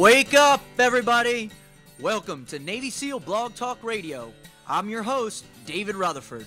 Wake up, everybody! Welcome to Navy SEAL Blog Talk Radio. I'm your host, David Rutherford.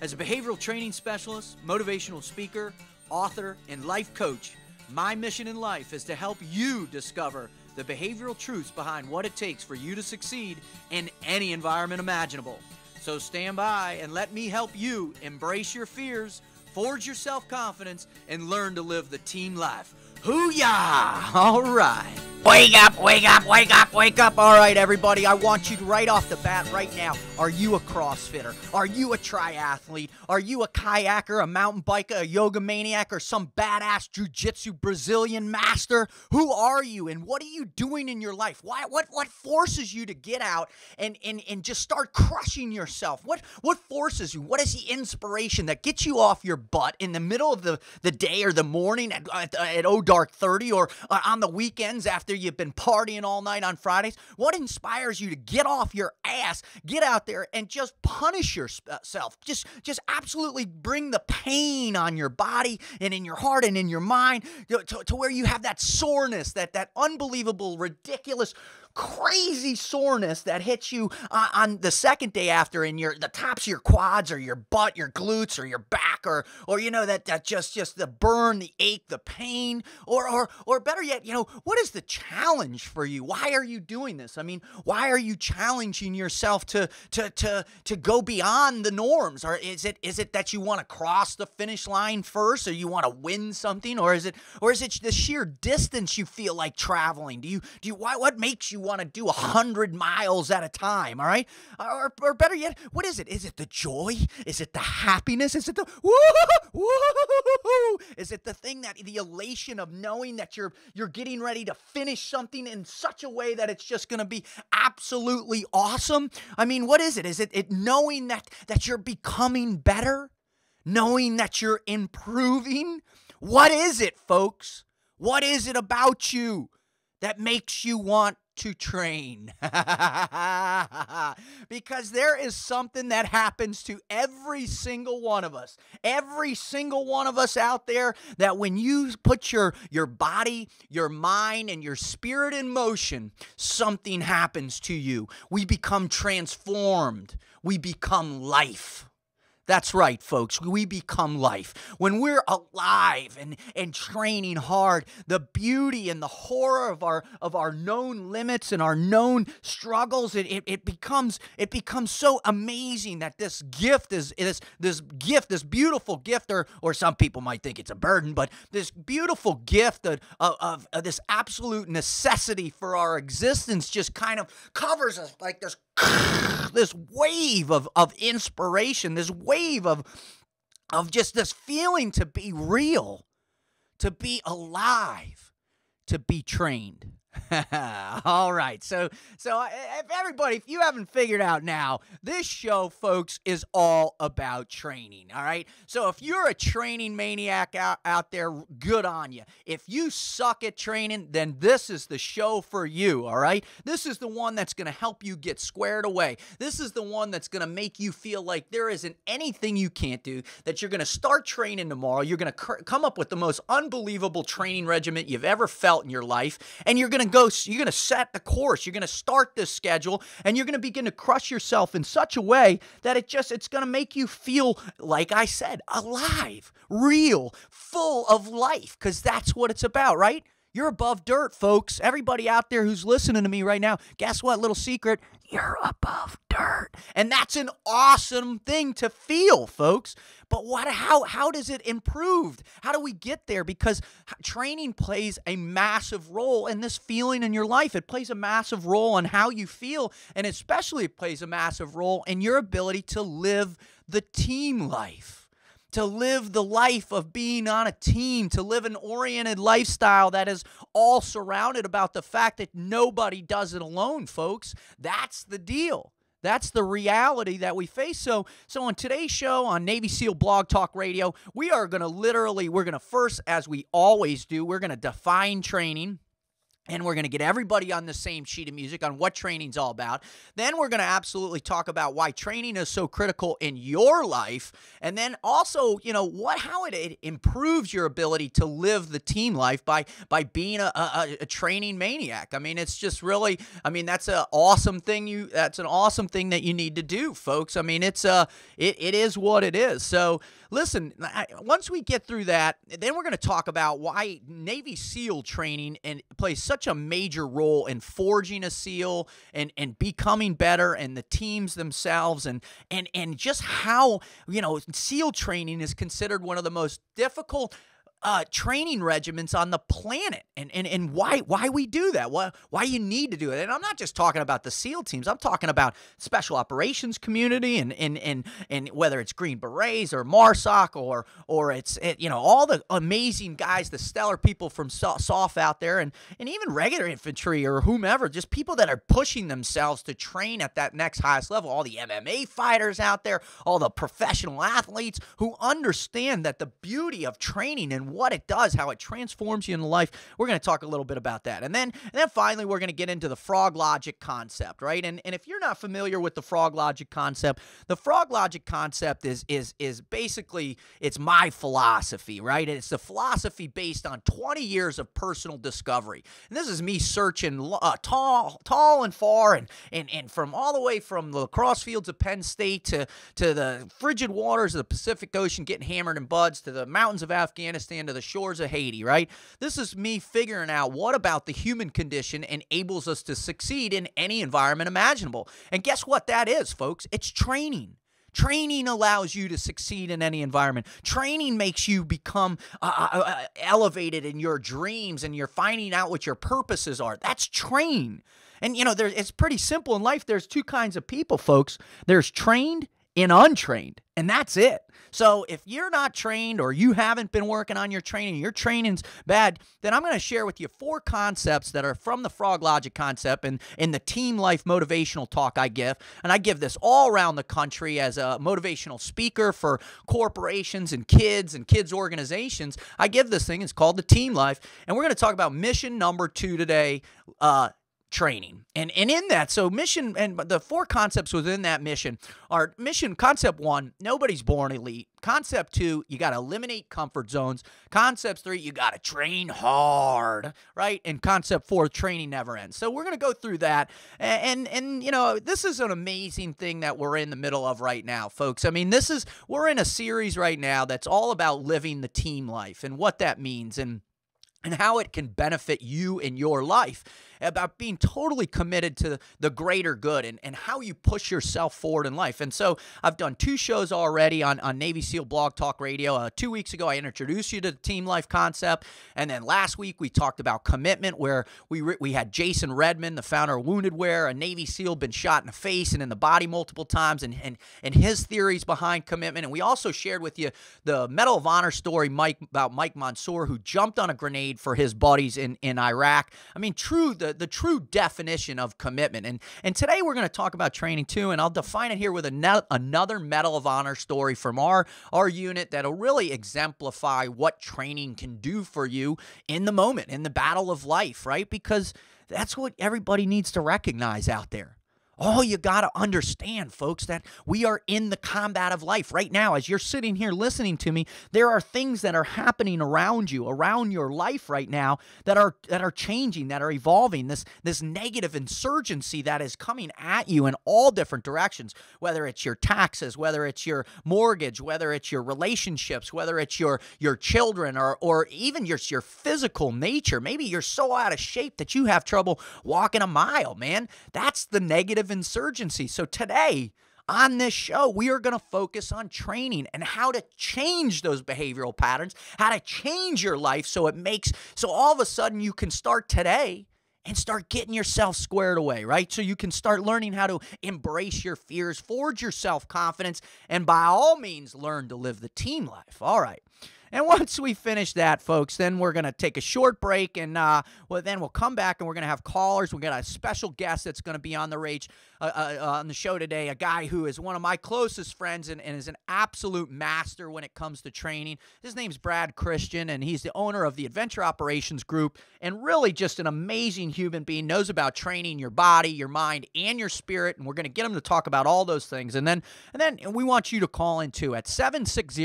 As a behavioral training specialist, motivational speaker, author, and life coach, my mission in life is to help you discover the behavioral truths behind what it takes for you to succeed in any environment imaginable. So stand by and let me help you embrace your fears, forge your self confidence, and learn to live the team life. Hoo-yah! All right. Wake up, wake up, wake up, wake up. All right, everybody, I want you to right off the bat right now. Are you a CrossFitter? Are you a triathlete? Are you a kayaker, a mountain biker, a yoga maniac, or some badass jujitsu Brazilian master? Who are you and what are you doing in your life? Why what what forces you to get out and and, and just start crushing yourself? What what forces you? What is the inspiration that gets you off your butt in the middle of the, the day or the morning at, at, at dark 30 or uh, on the weekends after you've been partying all night on Fridays? What inspires you to get off your ass, get out there and just punish yourself? Just just absolutely bring the pain on your body and in your heart and in your mind to, to, to where you have that soreness, that that unbelievable, ridiculous crazy soreness that hits you uh, on the second day after in your the tops of your quads or your butt, your glutes or your back or or you know that that just just the burn, the ache, the pain or or or better yet, you know, what is the challenge for you? Why are you doing this? I mean, why are you challenging yourself to to to to go beyond the norms? Or is it is it that you want to cross the finish line first or you want to win something or is it or is it the sheer distance you feel like traveling? Do you do you why what makes you want to do a hundred miles at a time, all right? Or, or better yet, what is it? Is it the joy? Is it the happiness? Is it the woo woo? Is it the thing that the elation of knowing that you're you're getting ready to finish something in such a way that it's just going to be absolutely awesome? I mean, what is it? Is it, it knowing that that you're becoming better? Knowing that you're improving? What is it, folks? What is it about you that makes you want to train. because there is something that happens to every single one of us. Every single one of us out there that when you put your your body, your mind and your spirit in motion, something happens to you. We become transformed. We become life. That's right, folks. We become life. When we're alive and, and training hard, the beauty and the horror of our of our known limits and our known struggles, it, it, it becomes it becomes so amazing that this gift is this this gift, this beautiful gift, or or some people might think it's a burden, but this beautiful gift of, of, of this absolute necessity for our existence just kind of covers us like this this wave of, of inspiration, this wave of, of just this feeling to be real, to be alive, to be trained. all right. So, so uh, if everybody, if you haven't figured out now, this show, folks, is all about training. All right. So, if you're a training maniac out, out there, good on you. If you suck at training, then this is the show for you. All right. This is the one that's going to help you get squared away. This is the one that's going to make you feel like there isn't anything you can't do, that you're going to start training tomorrow. You're going to come up with the most unbelievable training regimen you've ever felt in your life, and you're going to to go, you're going to set the course. You're going to start this schedule and you're going to begin to crush yourself in such a way that it just, it's going to make you feel, like I said, alive, real, full of life, because that's what it's about, right? You're above dirt, folks. Everybody out there who's listening to me right now, guess what? Little secret, you're above dirt. And that's an awesome thing to feel, folks. But what how how does it improve? How do we get there? Because training plays a massive role in this feeling in your life. It plays a massive role in how you feel, and especially it plays a massive role in your ability to live the team life to live the life of being on a team, to live an oriented lifestyle that is all surrounded about the fact that nobody does it alone, folks. That's the deal. That's the reality that we face. So, so on today's show on Navy SEAL Blog Talk Radio, we are going to literally, we're going to first, as we always do, we're going to define training. And we're going to get everybody on the same sheet of music on what training's all about. Then we're going to absolutely talk about why training is so critical in your life, and then also, you know, what how it, it improves your ability to live the team life by by being a, a, a training maniac. I mean, it's just really, I mean, that's an awesome thing. You that's an awesome thing that you need to do, folks. I mean, it's uh, it, it is what it is. So listen, once we get through that, then we're going to talk about why Navy SEAL training and plays such a major role in forging a SEAL and and becoming better, and the teams themselves, and and and just how you know SEAL training is considered one of the most difficult uh, training regimens on the planet and, and, and why why we do that, why, why you need to do it. And I'm not just talking about the SEAL teams, I'm talking about special operations community and and and, and whether it's Green Berets or MARSOC or or it's it, you know all the amazing guys, the stellar people from SOF out there and, and even regular infantry or whomever, just people that are pushing themselves to train at that next highest level. All the MMA fighters out there, all the professional athletes who understand that the beauty of training and what it does, how it transforms you in life. We're going to talk a little bit about that. And then and then finally we're going to get into the frog logic concept, right? And and if you're not familiar with the frog logic concept, the frog logic concept is is is basically it's my philosophy, right? And it's the philosophy based on 20 years of personal discovery. And this is me searching uh, tall tall and far and and and from all the way from the cross fields of Penn State to to the frigid waters of the Pacific Ocean getting hammered in BUDS to the mountains of Afghanistan to the shores of Haiti, right? This is me figuring out what about the human condition enables us to succeed in any environment imaginable. And guess what that is, folks? It's training. Training allows you to succeed in any environment. Training makes you become uh, uh, uh elevated in your dreams and you're finding out what your purposes are. That's train. And you know, there, it's pretty simple in life. There's two kinds of people, folks. There's trained and untrained, and that's it. So if you're not trained or you haven't been working on your training, your training's bad, then I'm going to share with you four concepts that are from the Frog Logic concept and in the team life motivational talk I give. And I give this all around the country as a motivational speaker for corporations and kids and kids organizations. I give this thing. It's called the Team Life. And we're going to talk about mission number two today. Uh, training. And and in that, so mission and the four concepts within that mission are mission concept 1, nobody's born elite. Concept 2, you got to eliminate comfort zones. Concept 3, you got to train hard, right? And concept 4, training never ends. So we're going to go through that. And, and and you know, this is an amazing thing that we're in the middle of right now, folks. I mean, this is we're in a series right now that's all about living the team life and what that means and and how it can benefit you in your life about being totally committed to the greater good and, and how you push yourself forward in life. And so I've done two shows already on, on Navy SEAL Blog Talk Radio. Uh, two weeks ago, I introduced you to the team life concept. And then last week, we talked about commitment, where we, we had Jason Redman, the founder of Wounded Wear, a Navy SEAL, been shot in the face and in the body multiple times, and, and, and his theories behind commitment. And we also shared with you the Medal of Honor story Mike about Mike Monsoor, who jumped on a grenade for his buddies in, in Iraq. I mean, true, the, the true definition of commitment. And and today we're going to talk about training too, and I'll define it here with another Medal of Honor story from our our unit that'll really exemplify what training can do for you in the moment, in the battle of life, right? Because that's what everybody needs to recognize out there. All you got to understand, folks, that we are in the combat of life right now. As you're sitting here listening to me, there are things that are happening around you, around your life right now that are that are changing, that are evolving. This this negative insurgency that is coming at you in all different directions, whether it's your taxes, whether it's your mortgage, whether it's your relationships, whether it's your your children or or even your your physical nature. Maybe you're so out of shape that you have trouble walking a mile, man. That's the negative of insurgency. So today, on this show, we are going to focus on training and how to change those behavioral patterns, how to change your life so it makes, so all of a sudden you can start today and start getting yourself squared away, right? So you can start learning how to embrace your fears, forge your self confidence, and by all means, learn to live the team life. All right. And once we finish that, folks, then we're going to take a short break. And uh, well, then we'll come back and we're going to have callers. To have a special guest that's going to be on the Rage uh, uh, uh, on the show today, a guy who is one of my closest friends and, and is an absolute master when it comes to training. His name's Brad Christian, and he's the owner of the Adventure Operations Group and really just an amazing human being, knows about training your body, your mind, and your spirit. And we're going to get him to talk about all those things. And then, and then we want you to call in too at 760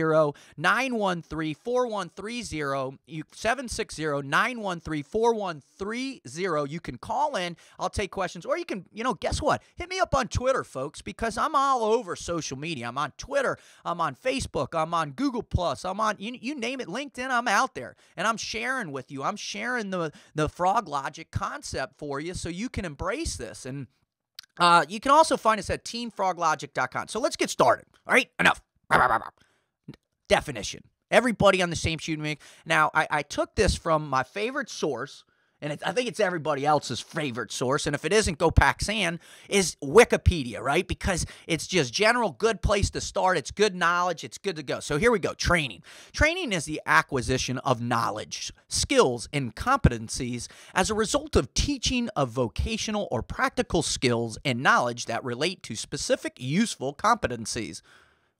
913 4130. 760 913 4130. You can call in. I'll take questions. Or you can, you know, guess what? Hit me up on Twitter, folks, because I'm all over social media. I'm on Twitter. I'm on Facebook. I'm on Google Plus. I'm on you, you name it, LinkedIn. I'm out there, and I'm sharing with you. I'm sharing the the frog logic concept for you, so you can embrace this. And uh, you can also find us at teamfroglogic.com. So let's get started. All right, enough. Definition. Everybody on the same shooting Now, I, I took this from my favorite source, and it, I think it's everybody else's favorite source. And if it isn't, go Paxan, is Wikipedia, right? Because it's just general good place to start. It's good knowledge. It's good to go. So here we go. Training. Training is the acquisition of knowledge, skills, and competencies as a result of teaching of vocational or practical skills and knowledge that relate to specific useful competencies.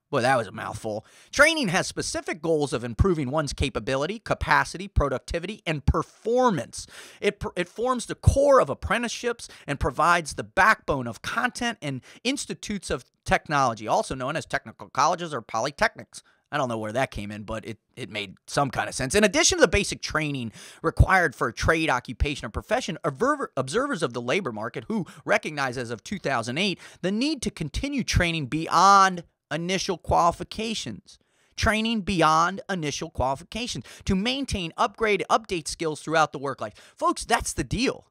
Boy, that was a mouthful. Training has specific goals of improving one's capability, capacity, productivity, and performance. It, it forms the core of apprenticeships and provides the backbone of content and institutes of technology, also known as technical colleges or polytechnics. I don't know where that came in, but it, it made some kind of sense. In addition to the basic training required for a trade, occupation, or profession, observers of the labor market who recognize as of 2008 the need to continue training beyond initial qualifications. Training beyond initial qualifications to maintain, upgrade, update skills throughout the work life. Folks, that's the deal.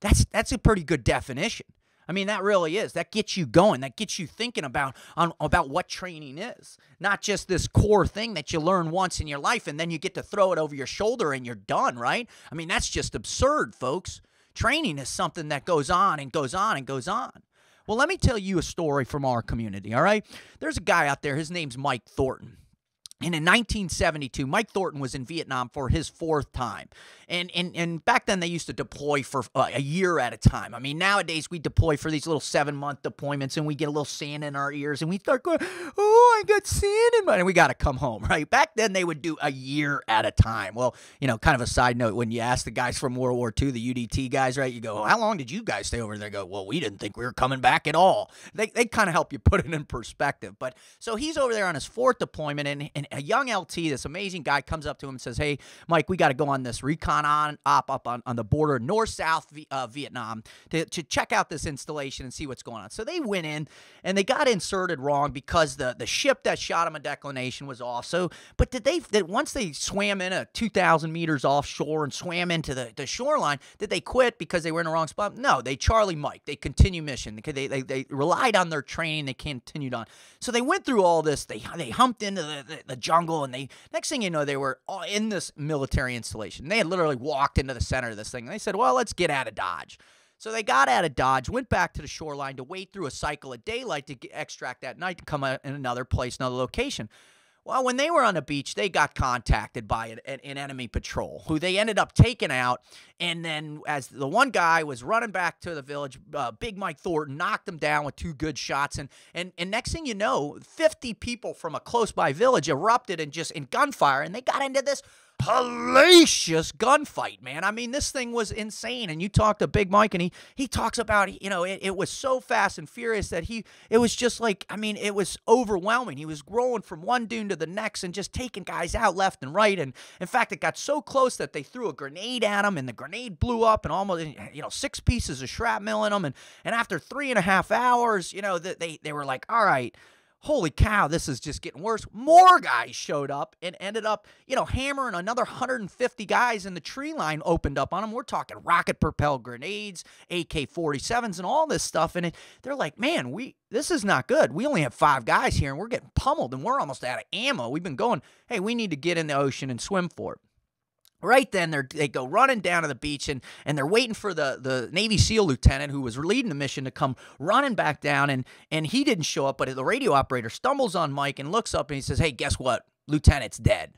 That's that's a pretty good definition. I mean, that really is. That gets you going. That gets you thinking about on, about what training is. Not just this core thing that you learn once in your life and then you get to throw it over your shoulder and you're done, right? I mean, that's just absurd, folks. Training is something that goes on and goes on and goes on. Well, let me tell you a story from our community, all right? There's a guy out there, his name's Mike Thornton. And in 1972, Mike Thornton was in Vietnam for his fourth time. And, and, and back then, they used to deploy for uh, a year at a time. I mean, nowadays, we deploy for these little seven month deployments and we get a little sand in our ears and we start going, oh, I got sand in my, and we got to come home, right? Back then, they would do a year at a time. Well, you know, kind of a side note, when you ask the guys from World War II, the UDT guys, right, you go, how long did you guys stay over there? They go, well, we didn't think we were coming back at all. They, they kind of help you put it in perspective. But so he's over there on his fourth deployment and, and a young LT, this amazing guy, comes up to him and says, "Hey, Mike, we got to go on this recon on op up on, on the border, north south uh, Vietnam, to, to check out this installation and see what's going on." So they went in and they got inserted wrong because the the ship that shot him a declination was off. So, but did they that once they swam in a 2,000 meters offshore and swam into the, the shoreline, did they quit because they were in the wrong spot? No, they Charlie Mike. They continue mission. They, they, they relied on their training. They continued on. So they went through all this. They they humped into the, the, the jungle and they next thing you know they were all in this military installation. They had literally walked into the center of this thing. And they said, "Well, let's get out of Dodge." So they got out of Dodge, went back to the shoreline to wait through a cycle of daylight to get, extract that night to come out in another place, another location. Well, when they were on the beach, they got contacted by an, an, enemy patrol who they ended up taking out. And then, as the one guy was running back to the village, uh, Big Mike Thornton knocked him down with two good shots. And, and, and next thing you know, 50 people from a close by village erupted and just in gunfire. And they got into this hellacious gunfight, man. I mean, this thing was insane. And you talk to Big Mike, and he he talks about, you know, it, it was so fast and furious that he it was just like, I mean, it was overwhelming. He was growing from one dune to the next and just taking guys out left and right. And in fact, it got so close that they threw a grenade at him, and the grenade blew up, and almost, you know, six pieces of shrapnel in him. And and after three and a half hours, you know, they they were like, all right holy cow, this is just getting worse. More guys showed up and ended up, you know, hammering another 150 guys in the tree line opened up on them. We're talking rocket propelled grenades, AK 47s, and all this stuff. And it, they're like, man, we this is not good. We only have five guys here and we're getting pummeled and we're almost out of ammo. We've been going, hey, we need to get in the ocean and swim for it. Right then, they they go running down to the beach and, and they're waiting for the, the Navy SEAL lieutenant who was leading the mission to come running back down. And, and he didn't show up, but the radio operator stumbles on Mike and looks up and he says, Hey, guess what? Lieutenant's dead.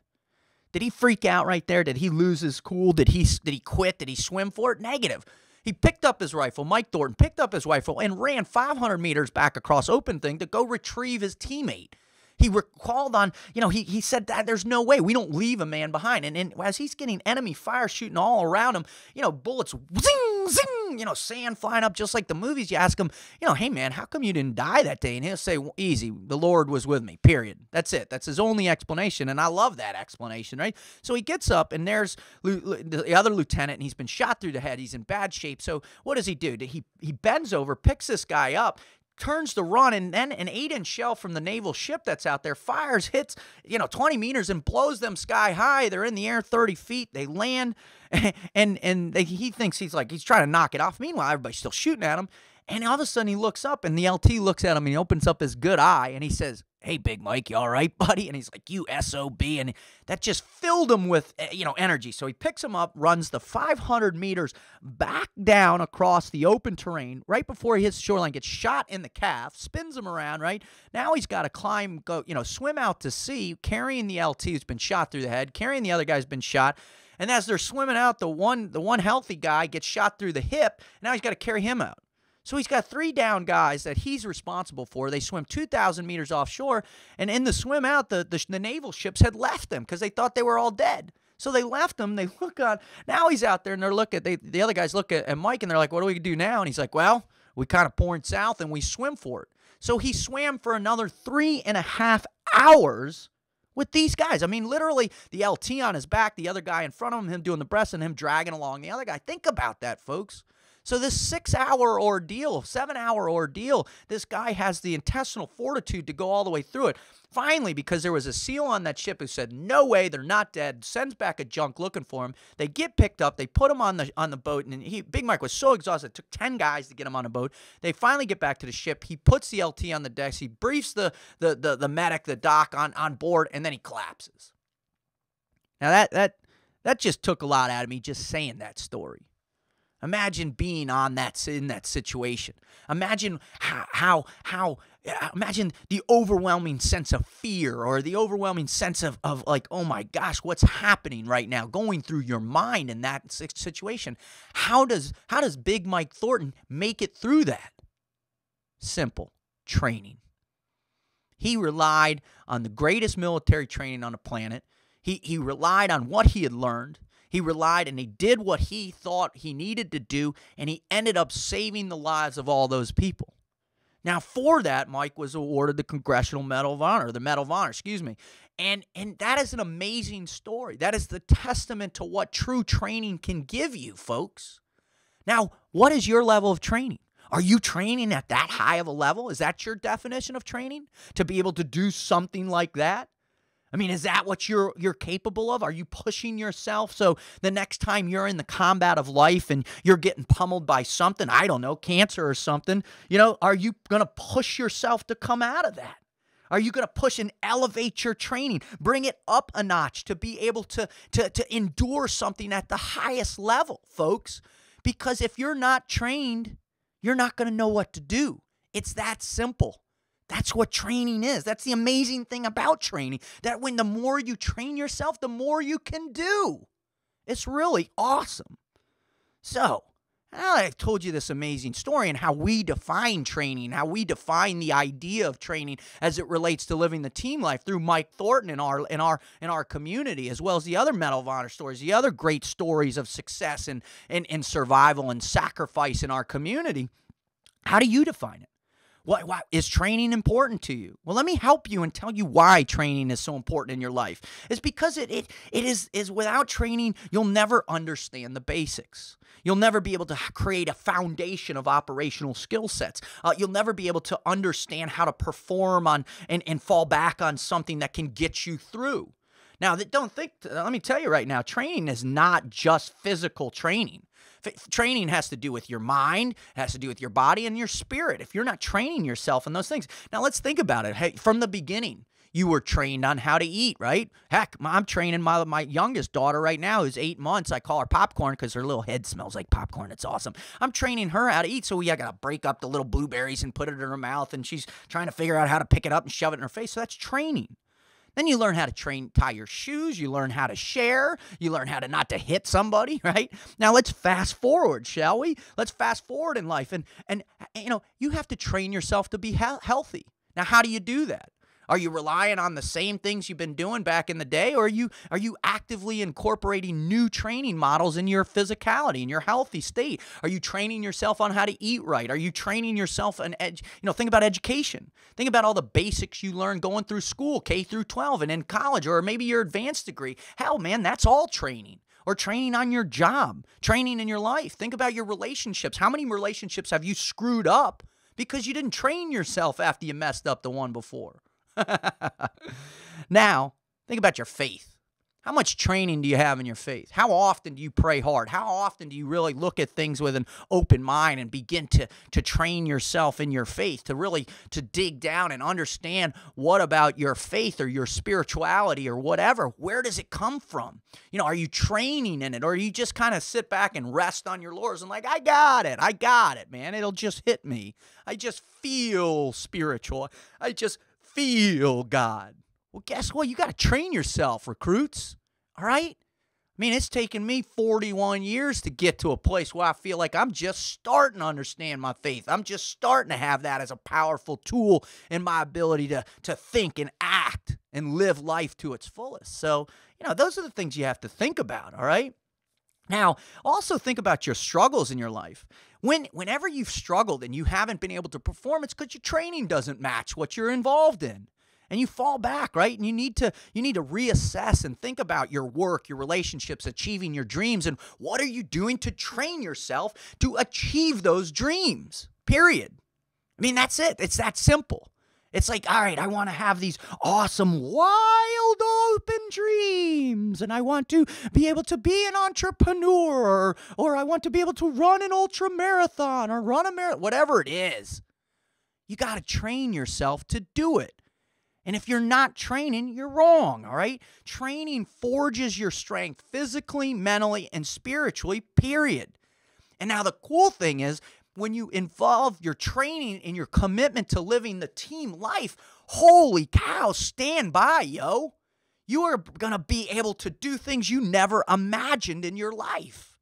Did he freak out right there? Did he lose his cool? Did he did he quit? Did he swim for it? Negative. He picked up his rifle, Mike Thornton picked up his rifle and ran 500 meters back across open thing to go retrieve his teammate. He recalled on, you know, he, he said that there's no way we don't leave a man behind. And, and as he's getting enemy fire shooting all around him, you know, bullets zing, zing, you know, sand flying up just like the movies. You ask him, you know, hey man, how come you didn't die that day? And he'll say, well, easy, the Lord was with me, period. That's it. That's his only explanation. And I love that explanation, right? So he gets up and there's the other lieutenant and he's been shot through the head. He's in bad shape. So what does he do? He, he bends over, picks this guy up, turns to run, and then an eight inch shell from the naval ship that's out there fires, hits, you know, 20 meters and blows them sky high. They're in the air 30 feet. They land, and and they, he thinks he's like, he's trying to knock it off. Meanwhile, everybody's still shooting at him. And all of a sudden, he looks up, and the LT looks at him, and he opens up his good eye, and he says, "Hey, Big Mike, you all right, buddy?" And he's like, "You sob," and that just filled him with eh, you know energy. So he picks him up, runs the 500 meters back down across the open terrain right before he hits shoreline, gets shot in the calf, spins him around. Right now, he's got to climb, go, you know, swim out to sea, carrying the LT who's been shot through the head, carrying the other guy who's been shot. And as they're swimming out, the one the one healthy guy gets shot through the hip. Now he's got to carry him out. So he's got three down guys that he's responsible for. They swim 2,000 meters offshore, and in the swim out, the, the, the naval ships had left them because they thought they were all dead. So they left him. They look on. Now he's out there, and they're looking. They the other guys look at, at Mike, and they're like, "What do we do now?" And he's like, "Well, we kind of point south, and we swim for it." So he swam for another three and a half hours with these guys. I mean, literally, the LT on his back, the other guy in front of him, him doing the breast, and him dragging along the other guy. Think about that, folks. So, this six hour ordeal, seven hour ordeal, this guy has the intestinal fortitude to go all the way through it. Finally, because there was a SEAL on that ship who said, "No way, they're not dead," sends back a junk looking for him. They get picked up. They put him on the on the boat, and he Big Mike was so exhausted. It took ten guys to get him on a boat. They finally get back to the ship. He puts the LT on the decks. He briefs the the the, the medic, the doc on on board, and then he collapses. Now that that that just took a lot out of me just saying that story. Imagine being on that in that situation. Imagine how how how imagine the overwhelming sense of fear or the overwhelming sense of, of like oh my gosh what's happening right now going through your mind in that situation. How does how does big mike thornton make it through that? Simple. Training. He relied on the greatest military training on the planet. He, he relied on what he had learned he relied and he did what he thought he needed to do, and he ended up saving the lives of all those people. Now, for that, Mike was awarded the Congressional Medal of Honor, the Medal of Honor, excuse me. And, and that is an amazing story. That is the testament to what true training can give you, folks. Now, what is your level of training? Are you training at that high of a level? Is that your definition of training? To be able to do something like that? I mean, is that what you're you're capable of? Are you pushing yourself so the next time you're in the combat of life and you're getting pummeled by something, I don't know, cancer or something, you know, are you going to push yourself to come out of that? Are you going to push and elevate your training, bring it up a notch to be able to to to endure something at the highest level, folks? Because if you're not trained, you're not going to know what to do. It's that simple. That's what training is. That's the amazing thing about training. That when the more you train yourself, the more you can do. It's really awesome. So, I've told you this amazing story and how we define training, how we define the idea of training as it relates to living the team life through Mike Thornton in our in our in our community, as well as the other Medal of Honor stories, the other great stories of success and, and, and survival and sacrifice in our community. How do you define it? What, what is training important to you? Well, let me help you and tell you why training is so important in your life. It's because it it, it is is without training, you'll never understand the basics. You'll never be able to create a foundation of operational skill sets. Uh, you'll never be able to understand how to perform on and, and fall back on something that can get you through. Now, don't think, let me tell you right now, training is not just physical training. Training has to do with your mind, has to do with your body and your spirit. If you're not training yourself in those things. Now, let's think about it. Hey, from the beginning, you were trained on how to eat, right? Heck, I'm training my my youngest daughter right now, who's eight months. I call her popcorn because her little head smells like popcorn. It's awesome. I'm training her how to eat, so we I gotta break up the little blueberries and put it in her mouth, and she's trying to figure out how to pick it up and shove it in her face. So that's training. Then you learn how to train, tie your shoes. You learn how to share. You learn how to not to hit somebody, right? Now let's fast forward, shall we? Let's fast forward in life, and and you know you have to train yourself to be he- healthy. Now, how do you do that? Are you relying on the same things you've been doing back in the day, or are you are you actively incorporating new training models in your physicality, in your healthy state? Are you training yourself on how to eat right? Are you training yourself on ed- you know, think about education. Think about all the basics you learn going through school, K through 12 and in college or maybe your advanced degree. Hell, man, that's all training or training on your job, training in your life. Think about your relationships. How many relationships have you screwed up because you didn't train yourself after you messed up the one before? now, think about your faith. How much training do you have in your faith? How often do you pray hard? How often do you really look at things with an open mind and begin to, to train yourself in your faith, to really to dig down and understand what about your faith or your spirituality or whatever? Where does it come from? You know, are you training in it or you just kind of sit back and rest on your laurels and like, I got it, I got it, man. It'll just hit me. I just feel spiritual. I just feel God. Well, guess what? You got to train yourself, recruits. All right? I mean, it's taken me 41 years to get to a place where I feel like I'm just starting to understand my faith. I'm just starting to have that as a powerful tool in my ability to, to think and act and live life to its fullest. So, you know, those are the things you have to think about, all right? Now, also think about your struggles in your life. When whenever you've struggled and you haven't been able to perform, it's because your training doesn't match what you're involved in. And you fall back, right? And you need to you need to reassess and think about your work, your relationships, achieving your dreams and what are you doing to train yourself to achieve those dreams. Period. I mean, that's it. It's that simple. It's like, all right, I want to have these awesome, wild, open dreams, and I want to be able to be an entrepreneur, or, I want to be able to run an ultra marathon or run a marathon, whatever it is. You got to train yourself to do it. And if you're not training, you're wrong, all right? Training forges your strength physically, mentally, and spiritually, period. And now the cool thing is, when you involve your training and your commitment to living the team life, holy cow, stand by, yo. You are going to be able to do things you never imagined in your life.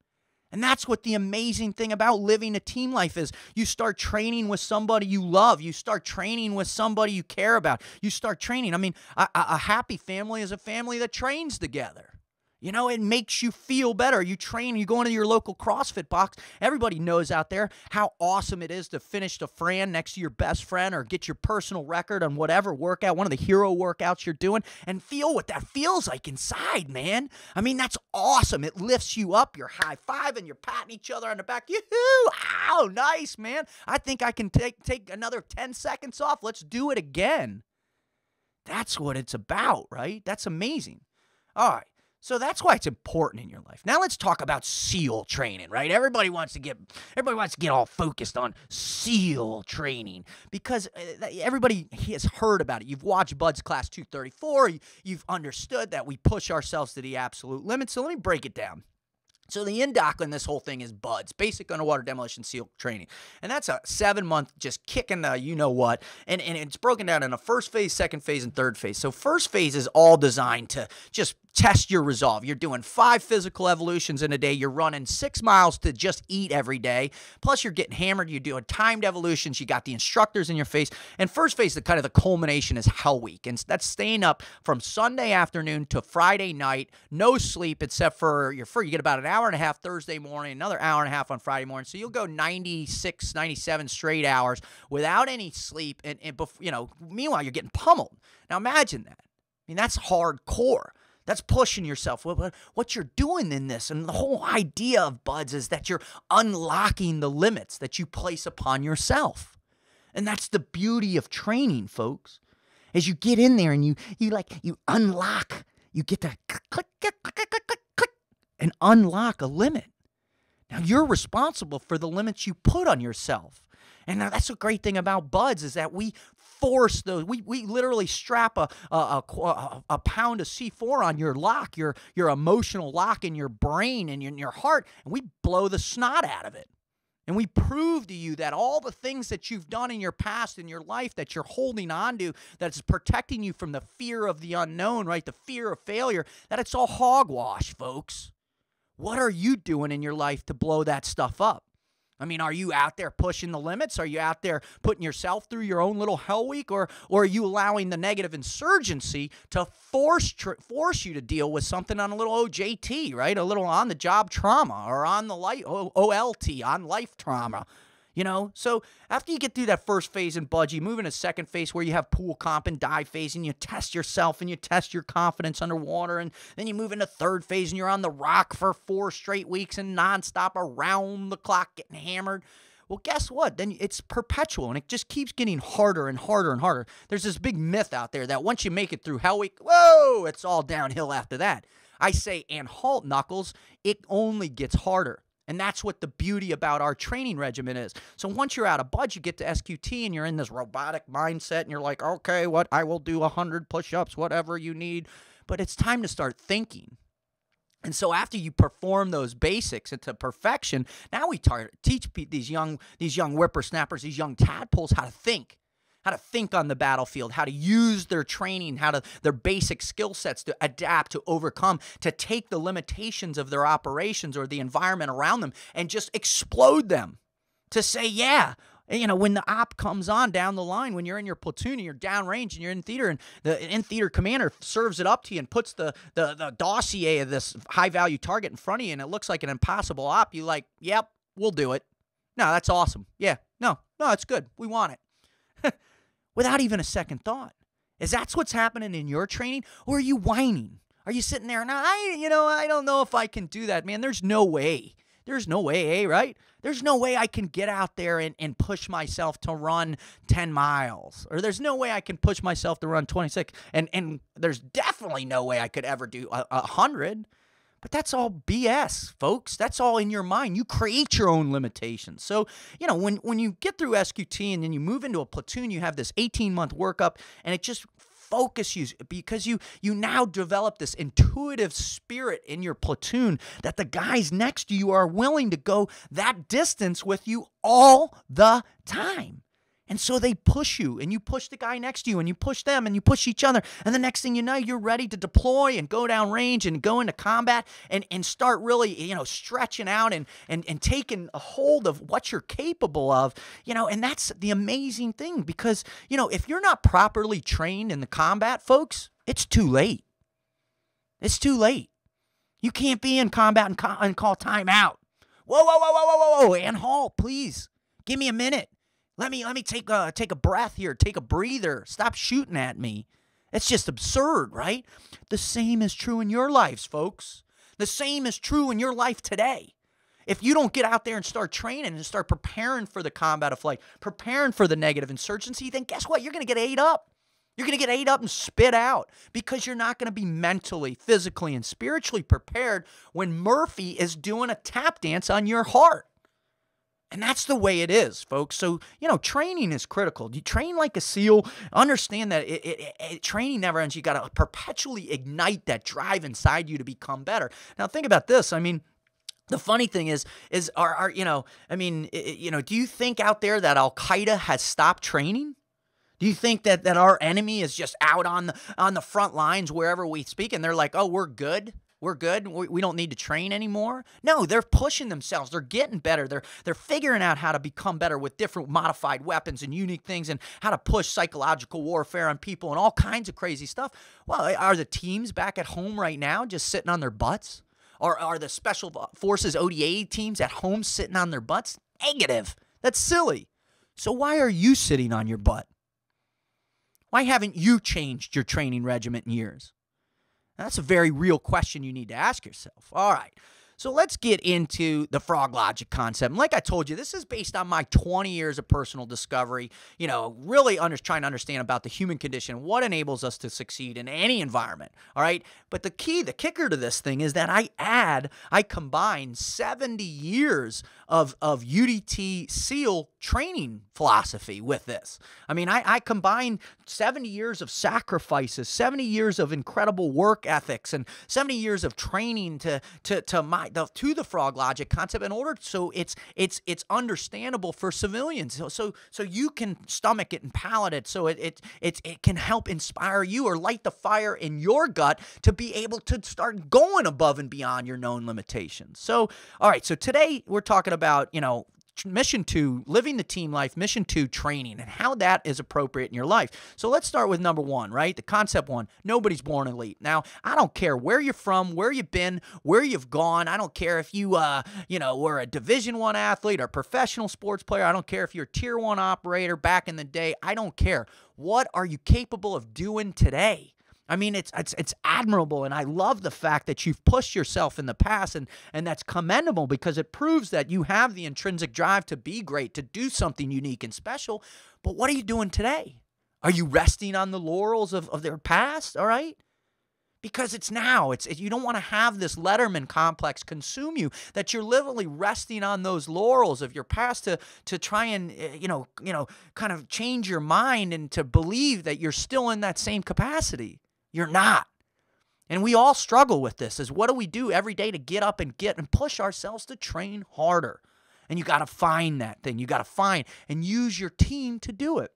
And that's what the amazing thing about living a team life is. You start training with somebody you love. You start training with somebody you care about. You start training. I mean, a, a happy family is a family that trains together. You know, it makes you feel better. You train, you go into your local CrossFit box. Everybody knows out there how awesome it is to finish the Fran next to your best friend or get your personal record on whatever workout, one of the hero workouts you're doing, and feel what that feels like inside, man. I mean, that's awesome. It lifts you up. You're high five and you're patting each other on the back. Yoo-hoo! Ow, nice, man. I think I can take take another 10 seconds off. Let's do it again. That's what it's about, right? That's amazing. All right. So that's why it's important in your life. Now let's talk about SEAL training, right? Everybody wants to get everybody wants to get all focused on SEAL training because uh, everybody has heard about it. You've watched BUDS Class 234, you've understood that we push ourselves to the absolute limit. So let me break it down. So the indoc in this whole thing is BUDS, Basic Underwater Demolition SEAL Training. And that's a seven month just kicking the you know what. And, and it's broken down in a first phase, second phase, and third phase. So first phase is all designed to just test your resolve. You're doing five physical evolutions in a day. You're running six miles to just eat every day. Plus, you're getting hammered. You're doing timed evolutions. You got the instructors in your face. And first phase, the kind of the culmination is Hell Week, and that's staying up from Sunday afternoon to Friday night, no sleep except for your first. You get about an hour and a half Thursday morning, another hour and a half on Friday morning. So you'll go 96, 97 straight hours without any sleep, and, and you know, meanwhile you're getting pummeled. Now imagine that. I mean, that's hardcore. That's pushing yourself. What, what you're doing in this, and the whole idea of BUDS is that you're unlocking the limits that you place upon yourself. And that's the beauty of training, folks. As you get in there and you you like you unlock, you get to click, click, click, click, click, click, click, and unlock a limit. Now you're responsible for the limits you put on yourself. And that's a great thing about BUDS is that we force those. We, we literally strap a, a, a, a, pound of C4 on your lock, your, your emotional lock in your brain and in your heart, and we blow the snot out of it. And we prove to you that all the things that you've done in your past in your life that you're holding on to, that's protecting you from the fear of the unknown, right? The fear of failure, that it's all hogwash, folks. What are you doing in your life to blow that stuff up? I mean, are you out there pushing the limits? Are you out there putting yourself through your own little hell week, or or are you allowing the negative insurgency to force tr- force you to deal with something on a little OJT, right? A little on the job trauma or on the light OLT on life trauma. You know, so after you get through that first phase in Budgie, move into second phase where you have pool comp and dive phase and you test yourself and you test your confidence underwater. And then you move into third phase and you're on the rock for four straight weeks and nonstop around the clock getting hammered. Well, guess what? Then it's perpetual and it just keeps getting harder and harder and harder. There's this big myth out there that once you make it through Hell Week, whoa, it's all downhill after that. I say, and halt, Knuckles, it only gets harder. And that's what the beauty about our training regimen is. So once you're out of BUDS, you get to SQT and you're in this robotic mindset and you're like, okay, what? I will do 100 push ups, whatever you need. But it's time to start thinking. And so after you perform those basics into perfection, now we tar- teach these young these young whippersnappers, these young tadpoles how to think how to think on the battlefield, how to use their training, how to their basic skill sets to adapt, to overcome, to take the limitations of their operations or the environment around them and just explode them. To say, yeah, you know, when the op comes on down the line, when you're in your platoon and you're downrange and you're in theater, and the in theater commander serves it up to you and puts the, the the dossier of this high value target in front of you, and it looks like an impossible op, you like, yep, we'll do it. No, that's awesome. Yeah, no, no, it's good. We want it without even a second thought. Is that what's happening in your training? Or are you whining? Are you sitting there and I, you know, I don't know if I can do that, man. There's no way. There's no way, eh, right? There's no way I can get out there and, and push myself to run 10 miles. Or there's no way I can push myself to run 26. And and there's definitely no way I could ever do a, a hundred. But that's all BS, folks. That's all in your mind. You create your own limitations. So, you know, when, when you get through SQT and then you move into a platoon, you have this 18 month workup and it just focus you because you you now develop this intuitive spirit in your platoon that the guys next to you are willing to go that distance with you all the time. And so they push you, and you push the guy next to you, and you push them, and you push each other. And the next thing you know, you're ready to deploy and go down range and go into combat and, and start really, you know, stretching out and, and, and taking a hold of what you're capable of, you know. And that's the amazing thing because, you know, if you're not properly trained in the combat, folks, it's too late. It's too late. You can't be in combat and, call, and call time out. Whoa, whoa, whoa, whoa, whoa, whoa, and halt, please. Give me a minute. Let me let me take a take a breath here, take a breather. Stop shooting at me. It's just absurd, right? The same is true in your lives, folks. The same is true in your life today. If you don't get out there and start training and start preparing for the combat of flight, preparing for the negative insurgency, then guess what? You're going to get ate up. You're going to get ate up and spit out because you're not going to be mentally, physically, and spiritually prepared when Murphy is doing a tap dance on your heart. And that's the way it is, folks. So, you know, training is critical. You train like a SEAL. Understand that it, it, it, training never ends. You got to perpetually ignite that drive inside you to become better. Now, think about this. I mean, the funny thing is, is are you know, I mean, you know, do you think out there that Al Qaeda has stopped training? Do you think that that our enemy is just out on the on the front lines wherever we speak, and they're like, "Oh, we're good"? We're good. We we don't need to train anymore. No, they're pushing themselves. They're getting better. They're they're figuring out how to become better with different modified weapons and unique things and how to push psychological warfare on people and all kinds of crazy stuff. Well, are the teams back at home right now just sitting on their butts? Or are the special forces ODA teams at home sitting on their butts? Negative. That's silly. So why are you sitting on your butt? Why haven't you changed your training regimen in years? That's a very real question you need to ask yourself. All right. So let's get into the frog logic concept. And like I told you, this is based on my 20 years of personal discovery, you know, really under, trying to understand about the human condition, what enables us to succeed in any environment. All right. But the key, the kicker to this thing is that I add, I combine 70 years of, of UDT SEAL training philosophy with this. I mean, I, I combine 70 years of sacrifices, 70 years of incredible work ethics, and 70 years of training to, to, to my the, to the frog logic concept in order so it's it's it's understandable for civilians. So so, so you can stomach it and palate it. So it, it it it can help inspire you or light the fire in your gut to be able to start going above and beyond your known limitations. So all right, so today we're talking about you know mission two, living the team life, mission two, training, and how that is appropriate in your life. So let's start with number one, right? The concept one nobody's born elite. Now, I don't care where you're from, where you've been, where you've gone. I don't care if you, uh, you know, were a Division One athlete or professional sports player. I don't care if you're a Tier One operator back in the day. I don't care. What are you capable of doing today? I mean, it's it's it's admirable, and I love the fact that you've pushed yourself in the past, and and that's commendable because it proves that you have the intrinsic drive to be great, to do something unique and special. But what are you doing today? Are you resting on the laurels of, of their past? All right, because it's now. It's you don't want to have this Letterman complex consume you. That you're literally resting on those laurels of your past to to try and eh, you know you know kind of change your mind and to believe that you're still in that same capacity. You're not. And we all struggle with this is what do we do every day to get up and get and push ourselves to train harder? And you got to find that thing. You got to find and use your team to do it.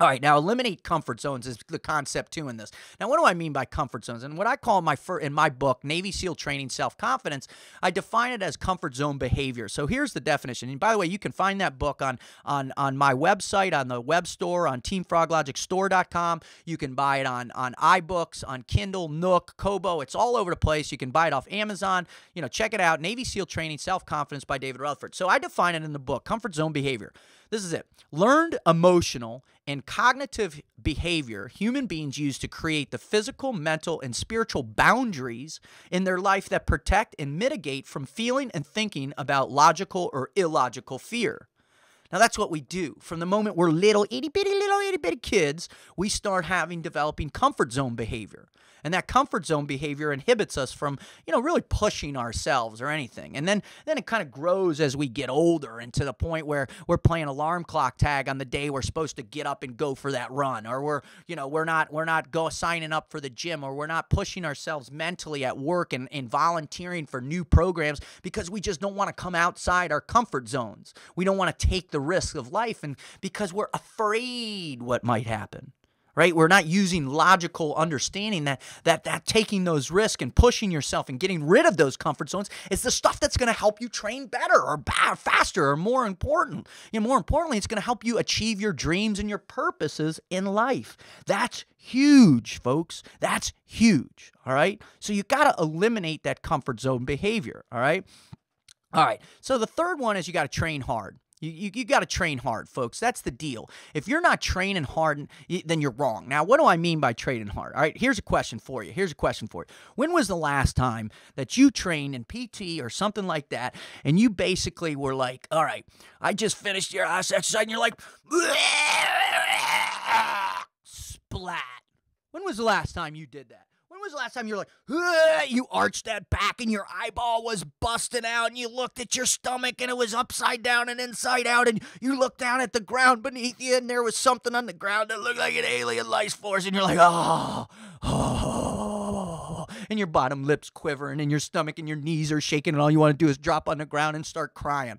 All right, now eliminate comfort zones is the concept too in this. Now, what do I mean by comfort zones? And what I call my fir- in my book, Navy SEAL Training Self Confidence, I define it as comfort zone behavior. So here's the definition. And by the way, you can find that book on on on my website, on the web store, on TeamFrogLogicStore.com. You can buy it on on iBooks, on Kindle, Nook, Kobo. It's all over the place. You can buy it off Amazon. You know, check it out. Navy SEAL Training Self Confidence by David Rutherford. So I define it in the book, comfort zone behavior. This is it. Learned emotional and cognitive behavior human beings use to create the physical, mental, and spiritual boundaries in their life that protect and mitigate from feeling and thinking about logical or illogical fear. Now that's what we do. From the moment we're little, itty bitty little itty bitty kids, we start having developing comfort zone behavior. And that comfort zone behavior inhibits us from, you know, really pushing ourselves or anything. And then then it kind of grows as we get older and to the point where we're playing alarm clock tag on the day we're supposed to get up and go for that run or we're, you know, we're not we're not go signing up for the gym or we're not pushing ourselves mentally at work and, and volunteering for new programs because we just don't want to come outside our comfort zones. We don't want to take the risk of life and because we're afraid what might happen right? We're not using logical understanding that that that taking those risks and pushing yourself and getting rid of those comfort zones is the stuff that's going to help you train better or faster or more important. You know more importantly it's going to help you achieve your dreams and your purposes in life. That's huge folks. That's huge all right? So you got to eliminate that comfort zone behavior all right? All right so the third one is you got to train hard you, you, you got to train hard, folks. That's the deal. If you're not training hard, then you're wrong. Now, what do I mean by training hard? All right, here's a question for you. Here's a question for you. When was the last time that you trained in PT or something like that, and you basically were like, all right, I just finished your ass exercise, and you're like, splat. When was the last time you did that? Was the last time you were like, you arched that back and your eyeball was busting out and you looked at your stomach and it was upside down and inside out and you looked down at the ground beneath you and there was something on the ground that looked like an alien life force and you're like, oh, oh, and your bottom lip's quivering and your stomach and your knees are shaking and all you want to do is drop on the ground and start crying.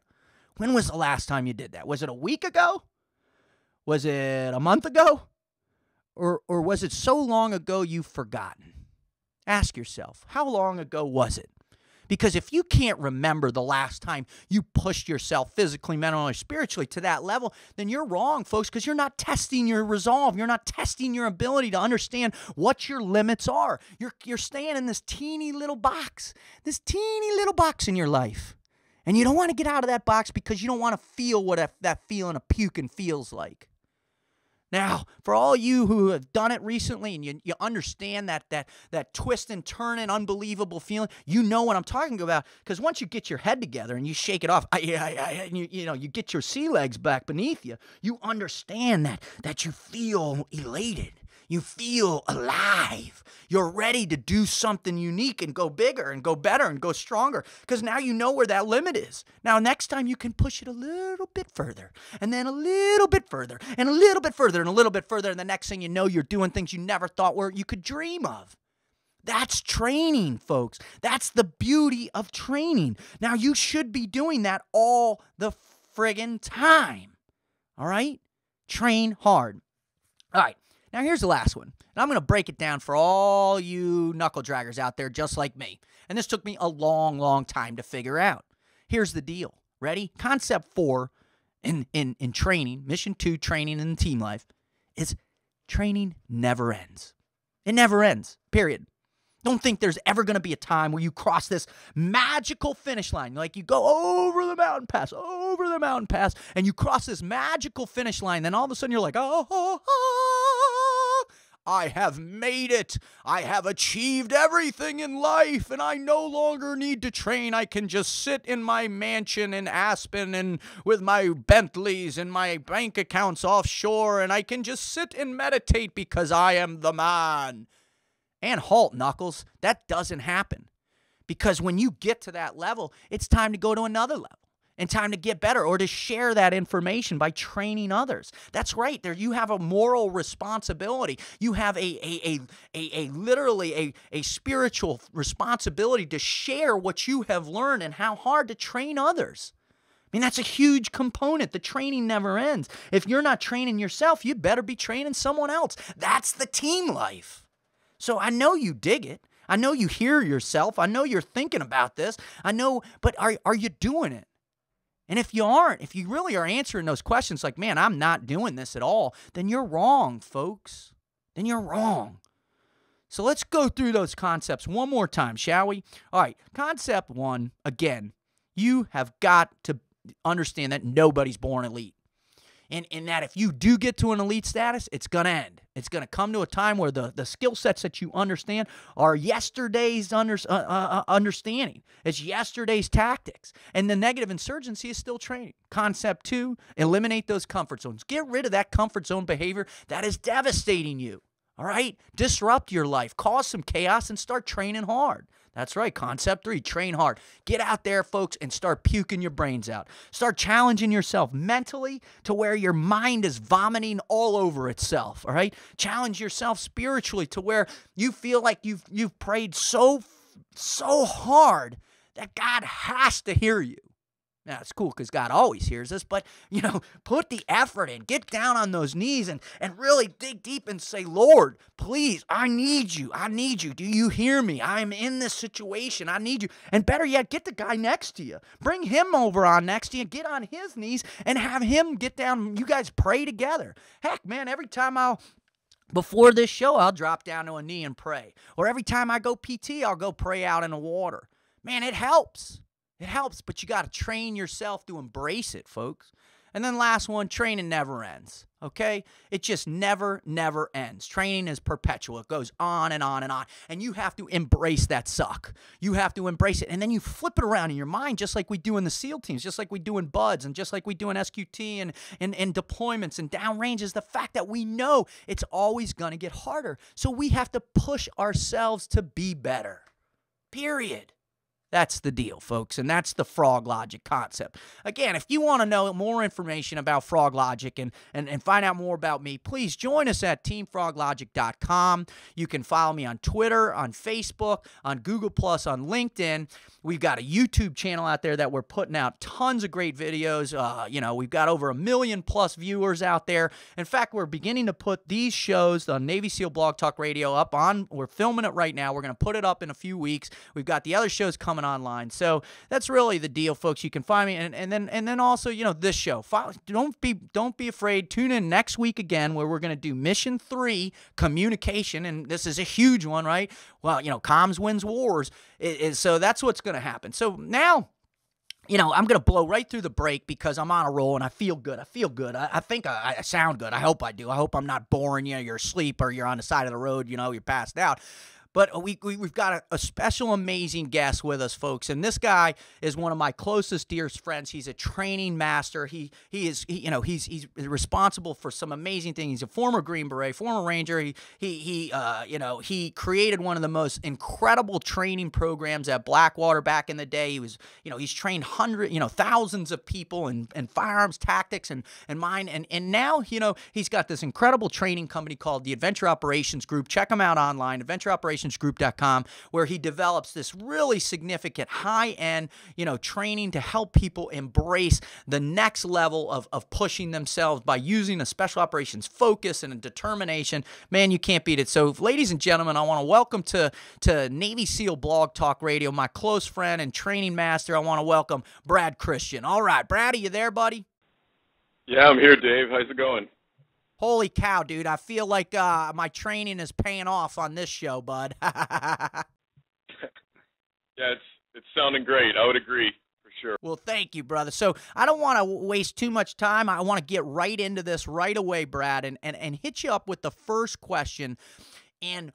When was the last time you did that? Was it a week ago? Was it a month ago? Or, or was it so long ago you've forgotten? Ask yourself, how long ago was it? Because if you can't remember the last time you pushed yourself physically, mentally, spiritually to that level, then you're wrong, folks, because you're not testing your resolve. You're not testing your ability to understand what your limits are. You're, you're staying in this teeny little box, this teeny little box in your life. And you don't want to get out of that box because you don't want to feel what that feeling of puking feels like. Now, for all you who have done it recently and you, you understand that that that twist and turn and unbelievable feeling, you know what I'm talking about. Because once you get your head together and you shake it off, I, I, I, and you, you know you get your sea legs back beneath you, you understand that that you feel elated. You feel alive. You're ready to do something unique and go bigger and go better and go stronger because now you know where that limit is. Now, next time you can push it a little bit further and then a little bit further and a little bit further and a little bit further. And the next thing you know, you're doing things you never thought were you could dream of. That's training, folks. That's the beauty of training. Now, you should be doing that all the friggin' time. All right? Train hard. All right. Now, here's the last one. And I'm going to break it down for all you knuckle draggers out there just like me. And this took me a long, long time to figure out. Here's the deal. Ready? Concept four in, in, in training, mission two, training in team life, is training never ends. It never ends, period. Don't think there's ever going to be a time where you cross this magical finish line. Like you go over the mountain pass, over the mountain pass, and you cross this magical finish line. Then all of a sudden you're like, oh, oh, oh, I have made it. I have achieved everything in life, and I no longer need to train. I can just sit in my mansion in Aspen and with my Bentleys and my bank accounts offshore, and I can just sit and meditate because I am the man. And halt, Knuckles. That doesn't happen. Because when you get to that level, it's time to go to another level and time to get better or to share that information by training others. That's right. There you have a moral responsibility. You have a a a, a, a literally a, a spiritual responsibility to share what you have learned and how hard to train others. I mean, that's a huge component. The training never ends. If you're not training yourself, you better be training someone else. That's the team life. So I know you dig it. I know you hear yourself. I know you're thinking about this. I know, but are, are you doing it? And if you aren't, if you really are answering those questions like, man, I'm not doing this at all, then you're wrong, folks. Then you're wrong. So let's go through those concepts one more time, shall we? All right, concept one again, you have got to understand that nobody's born elite and, and that if you do get to an elite status, it's going to end. It's going to come to a time where the, the skill sets that you understand are yesterday's under, uh, uh, uh, understanding. It's yesterday's tactics. And the negative insurgency is still training. Concept two eliminate those comfort zones. Get rid of that comfort zone behavior that is devastating you. All right? Disrupt your life, cause some chaos, and start training hard. That's right. Concept three train hard. Get out there, folks, and start puking your brains out. Start challenging yourself mentally to where your mind is vomiting all over itself. All right. Challenge yourself spiritually to where you feel like you've, you've prayed so, so hard that God has to hear you. Now, it's cool because God always hears us, but, you know, put the effort in. Get down on those knees and, and really dig deep and say, Lord, please, I need you. I need you. Do you hear me? I'm in this situation. I need you. And better yet, get the guy next to you. Bring him over on next to you. Get on his knees and have him get down. You guys pray together. Heck, man, every time I'll before this show, I'll drop down to a knee and pray. Or every time I go PT, I'll go pray out in the water. Man, it helps. It helps, but you got to train yourself to embrace it, folks. And then last one, training never ends. Okay? It just never, never ends. Training is perpetual. It goes on and on and on. And you have to embrace that suck. You have to embrace it. And then you flip it around in your mind, just like we do in the SEAL teams, just like we do in BUD/S, and just like we do in SQT and, and, and deployments and downrange is the fact that we know it's always going to get harder. So we have to push ourselves to be better. Period. That's the deal, folks, and that's the frog logic concept. Again, if you want to know more information about frog logic and, and, and find out more about me, please join us at teamfroglogic.com. You can follow me on Twitter, on Facebook, on Google, Plus, on LinkedIn. We've got a YouTube channel out there that we're putting out tons of great videos. Uh, you know, we've got over a million plus viewers out there. In fact, we're beginning to put these shows on Navy SEAL Blog Talk Radio up on, we're filming it right now. We're going to put it up in a few weeks. We've got the other shows coming coming online. So that's really the deal, folks. You can find me, and, and then and then also you know this show. Don't be don't be afraid. Tune in next week again, where we're going to do mission three, communication, and this is a huge one, right? Well, you know, comms wins wars. It, it, so that's what's going to happen. So now you know, I'm going to blow right through the break because I'm on a roll and I feel good. I feel good. I, I think I, I, sound good. I hope I do. I hope I'm not boring you. You're asleep or you're on the side of the road, you know, you're passed out. But we, we, have got a, a, special, amazing guest with us, folks. And this guy is one of my closest, dearest friends. He's a training master. He he is, he, you know, he's he's responsible for some amazing things. He's a former Green Beret, former Ranger. He he he, uh, you know, he created one of the most incredible training programs at Blackwater back in the day. He was, you know, he's trained hundreds, you know, thousands of people in, in firearms tactics and and mine. And and now, you know, he's got this incredible training company called the Adventure Operations Group. Check him out online, Adventure Operations specialoperationsgroup.com, where he develops this really significant high end, you know, training to help people embrace the next level of, of pushing themselves by using a special operations focus and a determination. Man, you can't beat it. So, ladies and gentlemen, I want to welcome to, to Navy SEAL Blog Talk Radio my close friend and training master. I want to welcome Brad Christian. All right, Brad, are you there, buddy? Yeah, I'm here, Dave. How's it going? Holy cow, dude! I feel like uh, my training is paying off on this show, bud. yeah, it's it's sounding great. I would agree for sure. Well, thank you, brother. So I don't want to waste too much time. I want to get right into this right away, Brad, and, and and hit you up with the first question. And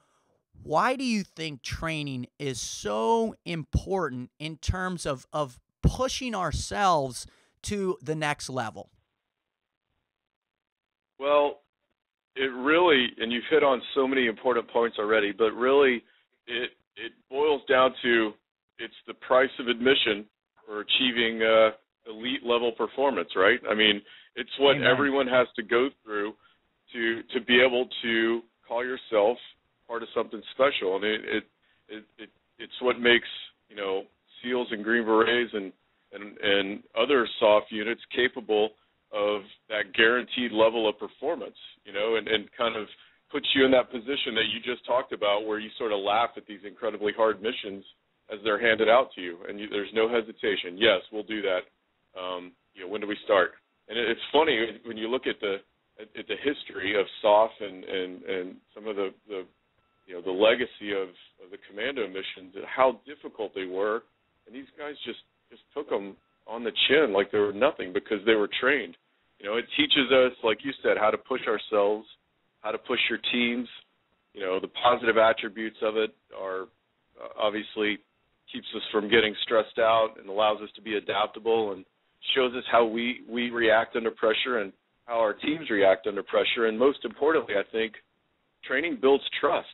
why do you think training is so important in terms of of pushing ourselves to the next level? Well, it really, and you've hit on so many important points already, but really, it it boils down to it's the price of admission for achieving uh, elite level performance, right? I mean, it's what Amen. everyone has to go through to to be able to call yourself part of something special, and it it it, it it's what makes you know SEALs and Green Berets and and and other SOF units capable of that guaranteed level of performance, you know, and, and kind of puts you in that position that you just talked about where you sort of laugh at these incredibly hard missions as they're handed out to you and you, there's no hesitation. Yes, we'll do that. Um, you know, when do we start? And it, it's funny when you look at the at, at the history of SOF and and and some of the the you know the legacy of, of the commando missions and how difficult they were, and these guys just just took them on the chin like they were nothing because they were trained. You know, it teaches us, like you said, how to push ourselves, how to push your teams. You know, the positive attributes of it are uh, obviously keeps us from getting stressed out and allows us to be adaptable and shows us how we we react under pressure and how our teams react under pressure. And most importantly, I think training builds trust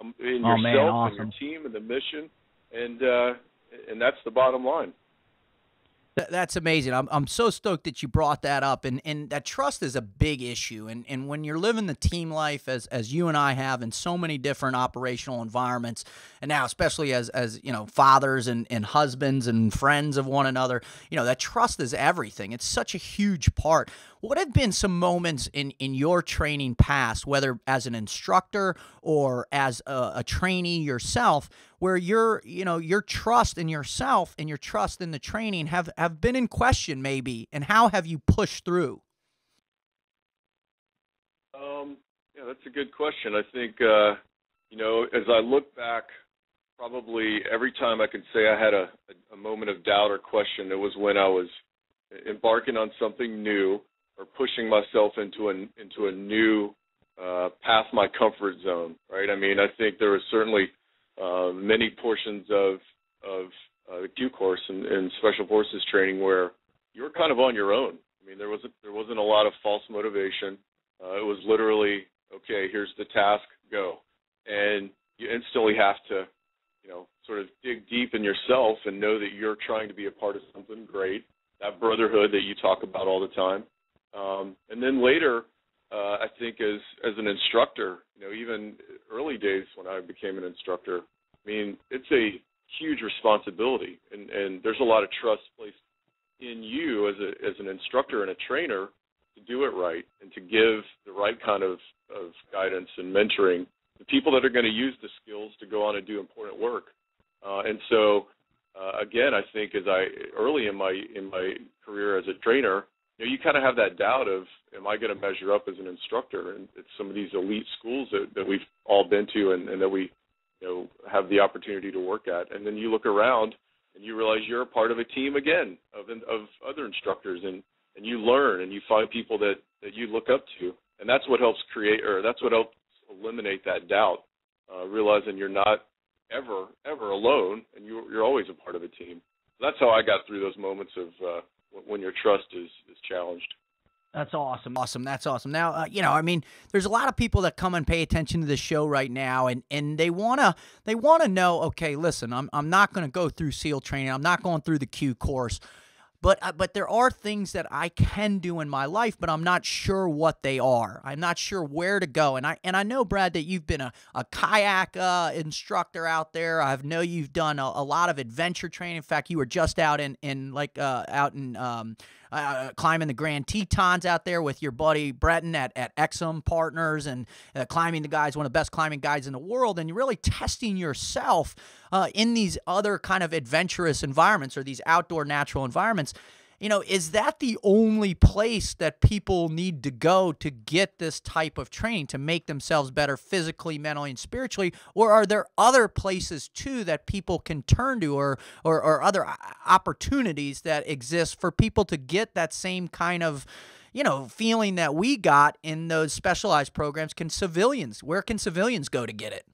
um, in oh, yourself man, awesome. and your team and the mission, and uh, and that's the bottom line. That's amazing. I'm, I'm so stoked that you brought that up. And, and that trust is a big issue. And, and when you're living the team life as, as you and I have in so many different operational environments, and now especially as, as you know, fathers and, and husbands and friends of one another, you know, that trust is everything. It's such a huge part. What have been some moments in, in your training past, whether as an instructor or as a, a trainee yourself, where your you know your trust in yourself and your trust in the training have have been in question maybe, and how have you pushed through? Um, yeah, that's a good question. I think uh, you know as I look back, probably every time I can say I had a, a moment of doubt or question, it was when I was embarking on something new or pushing myself into an into a new uh, past my comfort zone. Right? I mean, I think there are certainly uh, many portions of of uh, the Q course and, and Special Forces training where you're kind of on your own. I mean, there wasn't there wasn't a lot of false motivation. Uh, it was literally okay. Here's the task, go, and you instantly have to, you know, sort of dig deep in yourself and know that you're trying to be a part of something great. That brotherhood that you talk about all the time, um, and then later, uh, I think as as an instructor, you know, even early days when I became an instructor, I mean, it's a huge responsibility, and and there's a lot of trust placed in you as a as an instructor and a trainer to do it right and to give the right kind of of guidance and mentoring the people that are going to use the skills to go on and do important work. Uh, and so, uh, again, I think as I early in my in my career as a trainer, you know, you kind of have that doubt of, am I going to measure up as an instructor? And it's some of these elite schools that, that we've all been to and, and that we, you know, have the opportunity to work at. And then you look around and you realize you're a part of a team again of of other instructors, and and you learn and you find people that that you look up to, and that's what helps create or that's what helps eliminate that doubt, uh, realizing you're not ever ever alone, and you you're always a part of a team. That's how I got through those moments of uh, when your trust is is challenged. That's awesome. Awesome. That's awesome. Now, uh, you know, I mean, there's a lot of people that come and pay attention to the show right now and and they want to they want to know, okay, listen, I'm I'm not going to go through SEAL training. I'm not going through the Q course. But uh, but there are things that I can do in my life, but I'm not sure what they are. I'm not sure where to go. And I and I know Brad that you've been a, a kayak uh, instructor out there. I know you've done a, a, lot of adventure training. In fact, you were just out in in like uh, out in um, uh, uh, climbing the Grand Tetons out there with your buddy Breton at, at Exum Partners and uh, climbing the guys, one of the best climbing guides in the world, and you're really testing yourself in these other kind of adventurous environments or these outdoor natural environments you know, is that the only place that people need to go to get this type of training to make themselves better physically, mentally, and spiritually? Or are there other places too that people can turn to or, or, or other opportunities that exist for people to get that same kind of you know, feeling that we got in those specialized programs. Can civilians, where can civilians go to get it?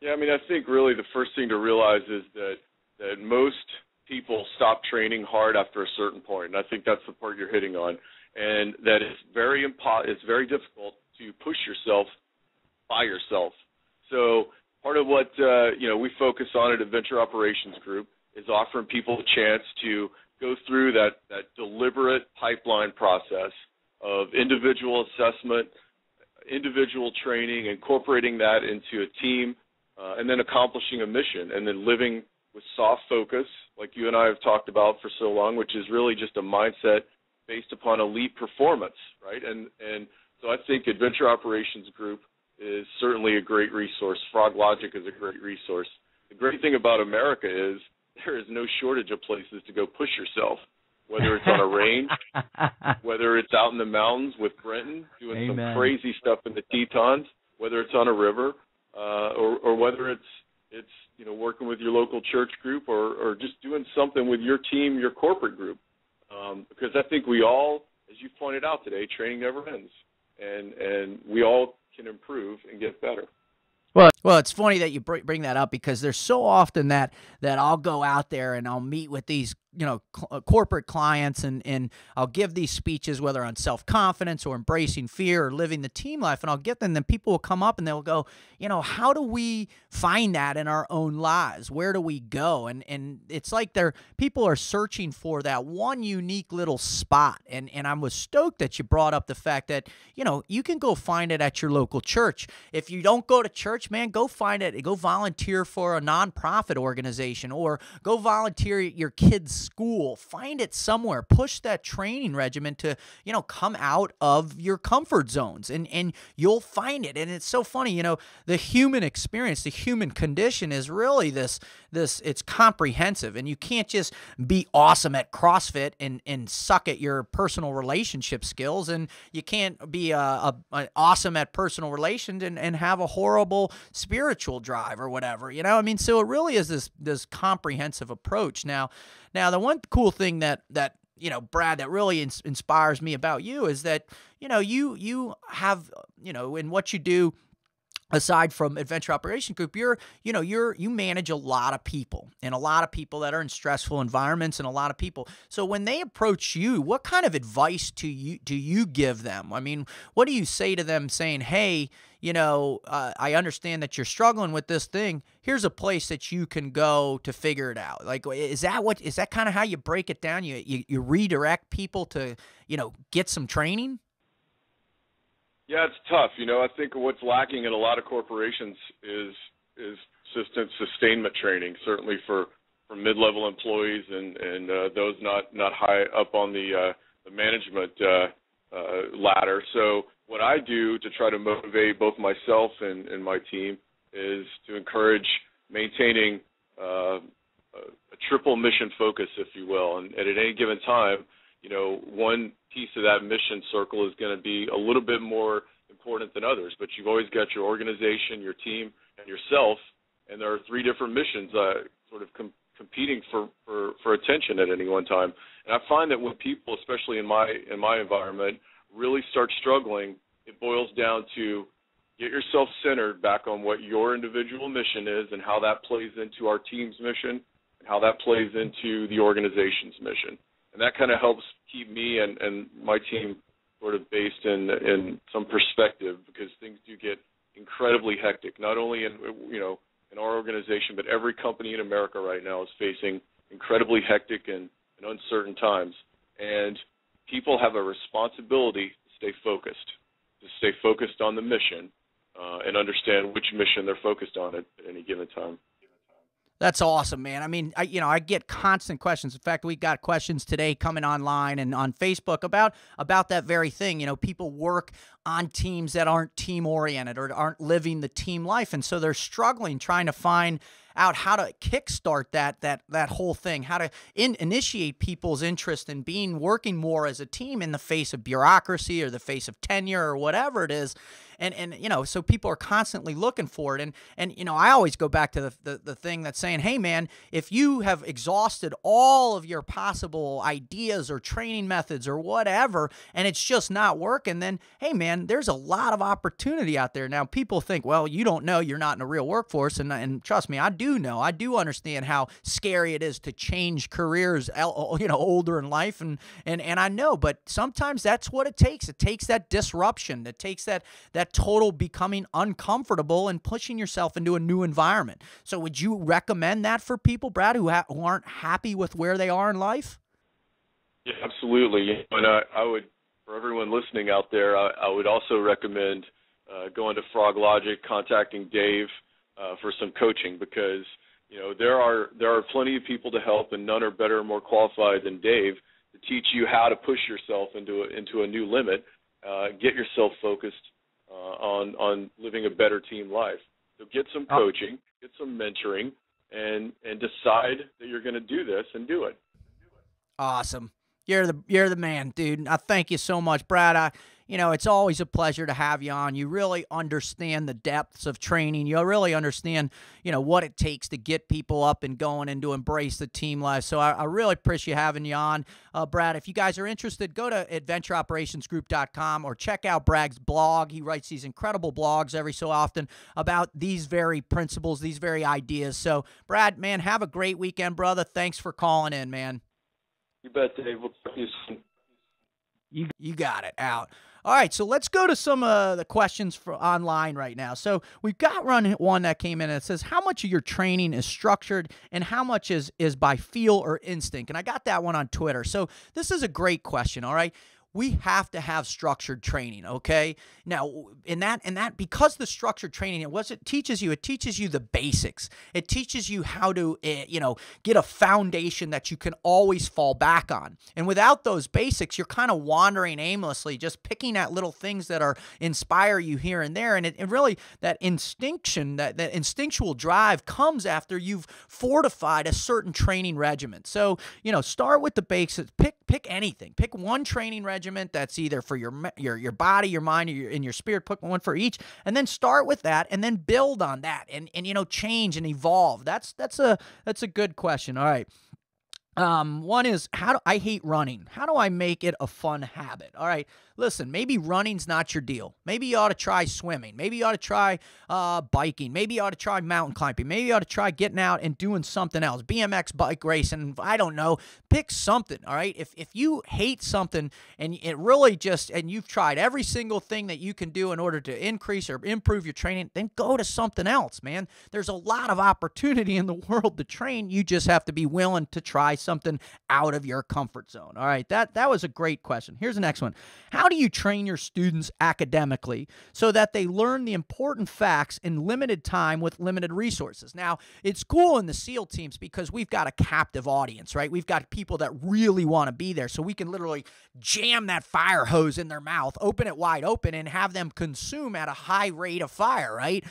Yeah, I mean, I think really the first thing to realize is that that most people stop training hard after a certain point, and I think that's the part you're hitting on, and that it's very impo- it's very difficult to push yourself by yourself. So part of what uh, you know we focus on at Adventure Operations Group is offering people a chance to go through that that deliberate pipeline process of individual assessment, individual training, incorporating that into a team, uh, and then accomplishing a mission, and then living with SOF focus, like you and I have talked about for so long, which is really just a mindset based upon elite performance, right? And and so I think Adventure Operations Group is certainly a great resource. Frog Logic is a great resource. The great thing about America is there is no shortage of places to go push yourself, whether it's on a range, whether it's out in the mountains with Brenton doing Amen. some crazy stuff in the Tetons, whether it's on a river, uh, or, or whether it's it's you know working with your local church group or or just doing something with your team, your corporate group. Um, because I think we all, as you pointed out today, training never ends, and and we all can improve and get better. Well, well, it's funny that you bring that up because there's so often that that I'll go out there and I'll meet with these you know cl- uh, corporate clients and and I'll give these speeches whether on self-confidence or embracing fear or living the team life and I'll get them then people will come up and they'll go you know how do we find that in our own lives? Where do we go? And and it's like they're people are searching for that one unique little spot. And and I was stoked that you brought up the fact that you know you can go find it at your local church. If you don't go to church man go find it go volunteer for a nonprofit organization or go volunteer at your kids school. Find it somewhere. Push that training regimen to, you know, come out of your comfort zones and, and you'll find it. And it's so funny, you know, the human experience, the human condition is really this this it's comprehensive and you can't just be awesome at CrossFit and and suck at your personal relationship skills and you can't be a, a, a awesome at personal relations and, and have a horrible spiritual drive or whatever. You know, I mean, so it really is this this comprehensive approach. Now, now, the one cool thing that that you know, Brad, that really ins- inspires me about you is that you know you you have you know in what you do aside from adventure operation group you're you know you're you manage a lot of people and a lot of people that are in stressful environments and a lot of people so when they approach you what kind of advice do you do you give them i mean what do you say to them saying hey you know, uh, I understand that you're struggling with this thing. Here's a place that you can go to figure it out. Like, is that what is that kind of how you break it down? You, you you redirect people to, you know, get some training. Yeah, it's tough. You know, I think what's lacking in a lot of corporations is is consistent sustainment training. Certainly for for mid-level employees and and uh, those not not high up on the uh, the management uh, uh, ladder. So what I do to try to motivate both myself and, and my team is to encourage maintaining uh, a triple mission focus, if you will. And, and at any given time, you know, one piece of that mission circle is going to be a little bit more important than others. But you've always got your organization, your team, and yourself, and there are three different missions uh, sort of com- competing for, for for attention at any one time. And I find that when people, especially in my in my environment, really start struggling, it boils down to get yourself centered back on what your individual mission is and how that plays into our team's mission and how that plays into the organization's mission. And that kind of helps keep me and, and my team sort of based in in some perspective because things do get incredibly hectic. Not only in you know in our organization, but every company in America right now is facing incredibly hectic and, in uncertain times. And people have a responsibility to stay focused, to stay focused on the mission, uh, and understand which mission they're focused on at, any given time. That's awesome, man. I mean, I you know, I get constant questions. In fact, we got questions today coming online and on Facebook about about that very thing. You know, people work on teams that aren't team oriented or aren't living the team life, and so they're struggling trying to find out how to kickstart that that that whole thing, how to in, initiate people's interest in being working more as a team in the face of bureaucracy or the face of tenure or whatever it is and and you know so people are constantly looking for it. And and you know i always go back to the, the, the thing that's saying hey man if you have exhausted all of your possible ideas or training methods or whatever and it's just not working then hey man there's a lot of opportunity out there. Now people think well you don't know. You're not in a real workforce. And, and trust me i do know. I do understand how scary it is to change careers you know older in life. And and and i know but sometimes that's what it takes. It takes that disruption. It takes that that total becoming uncomfortable and pushing yourself into a new environment. So, would you recommend that for people, Brad, who, ha- who aren't happy with where they are in life? Yeah, absolutely. And I, I would, for everyone listening out there, I, I would also recommend uh, going to Frog Logic, contacting Dave uh, for some coaching because you know there are there are plenty of people to help, and none are better or more qualified than Dave to teach you how to push yourself into a, into a new limit, uh, get yourself focused, uh, on on living a better team life. So get some oh. coaching, get some mentoring, and and decide that you're going to do this and do it. Awesome. You're the you're the man, dude. I thank you so much, Brad. I you know, it's always a pleasure to have you on. You really understand the depths of training. You really understand, you know, what it takes to get people up and going and to embrace the team life. So I, I really appreciate having you on. Uh, Brad, if you guys are interested, go to adventureoperationsgroup.com or check out Brad's blog. He writes these incredible blogs every so often about these very principles, these very ideas. So, Brad, man, have a great weekend, brother. Thanks for calling in, man. You bet, Dave. We'll you soon. You, you got it out. All right, so let's go to some of the questions for online right now. So we've got run one that came in and it says how much of your training is structured and how much is is by feel or instinct. And I got that one on Twitter. So this is a great question. All right, we have to have structured training okay? Now in that and that because the structured training it was it teaches you it teaches you the basics. It teaches you how to uh, you know get a foundation that you can always fall back on. And without those basics you're kind of wandering aimlessly just picking at little things that are inspire you here and there. And it, really that instinction that, that instinctual drive comes after you've fortified a certain training regimen. So you know start with the basics. Pick pick anything. Pick one training regimen regiment that's either for your your your body, your mind, your, in your spirit. Put one for each, and then start with that, and then build on that, and and you know change and evolve. That's that's a that's a good question. All right. Um, one is how do I hate running? How do I make it a fun habit? All right listen, maybe running's not your deal. Maybe you ought to try swimming. Maybe you ought to try uh, biking. Maybe you ought to try mountain climbing. Maybe you ought to try getting out and doing something else. BMX bike racing. I don't know. Pick something. All right. If if you hate something and it really just and you've tried every single thing that you can do in order to increase or improve your training, then go to something else, man. There's a lot of opportunity in the world to train. You just have to be willing to try something out of your comfort zone. All right. That that was a great question. Here's the next one. How do you train your students academically so that they learn the important facts in limited time with limited resources? Now, it's cool in the SEAL teams because we've got a captive audience, right? We've got people that really want to be there. So we can literally jam that fire hose in their mouth, open it wide open, and have them consume at a high rate of fire, right?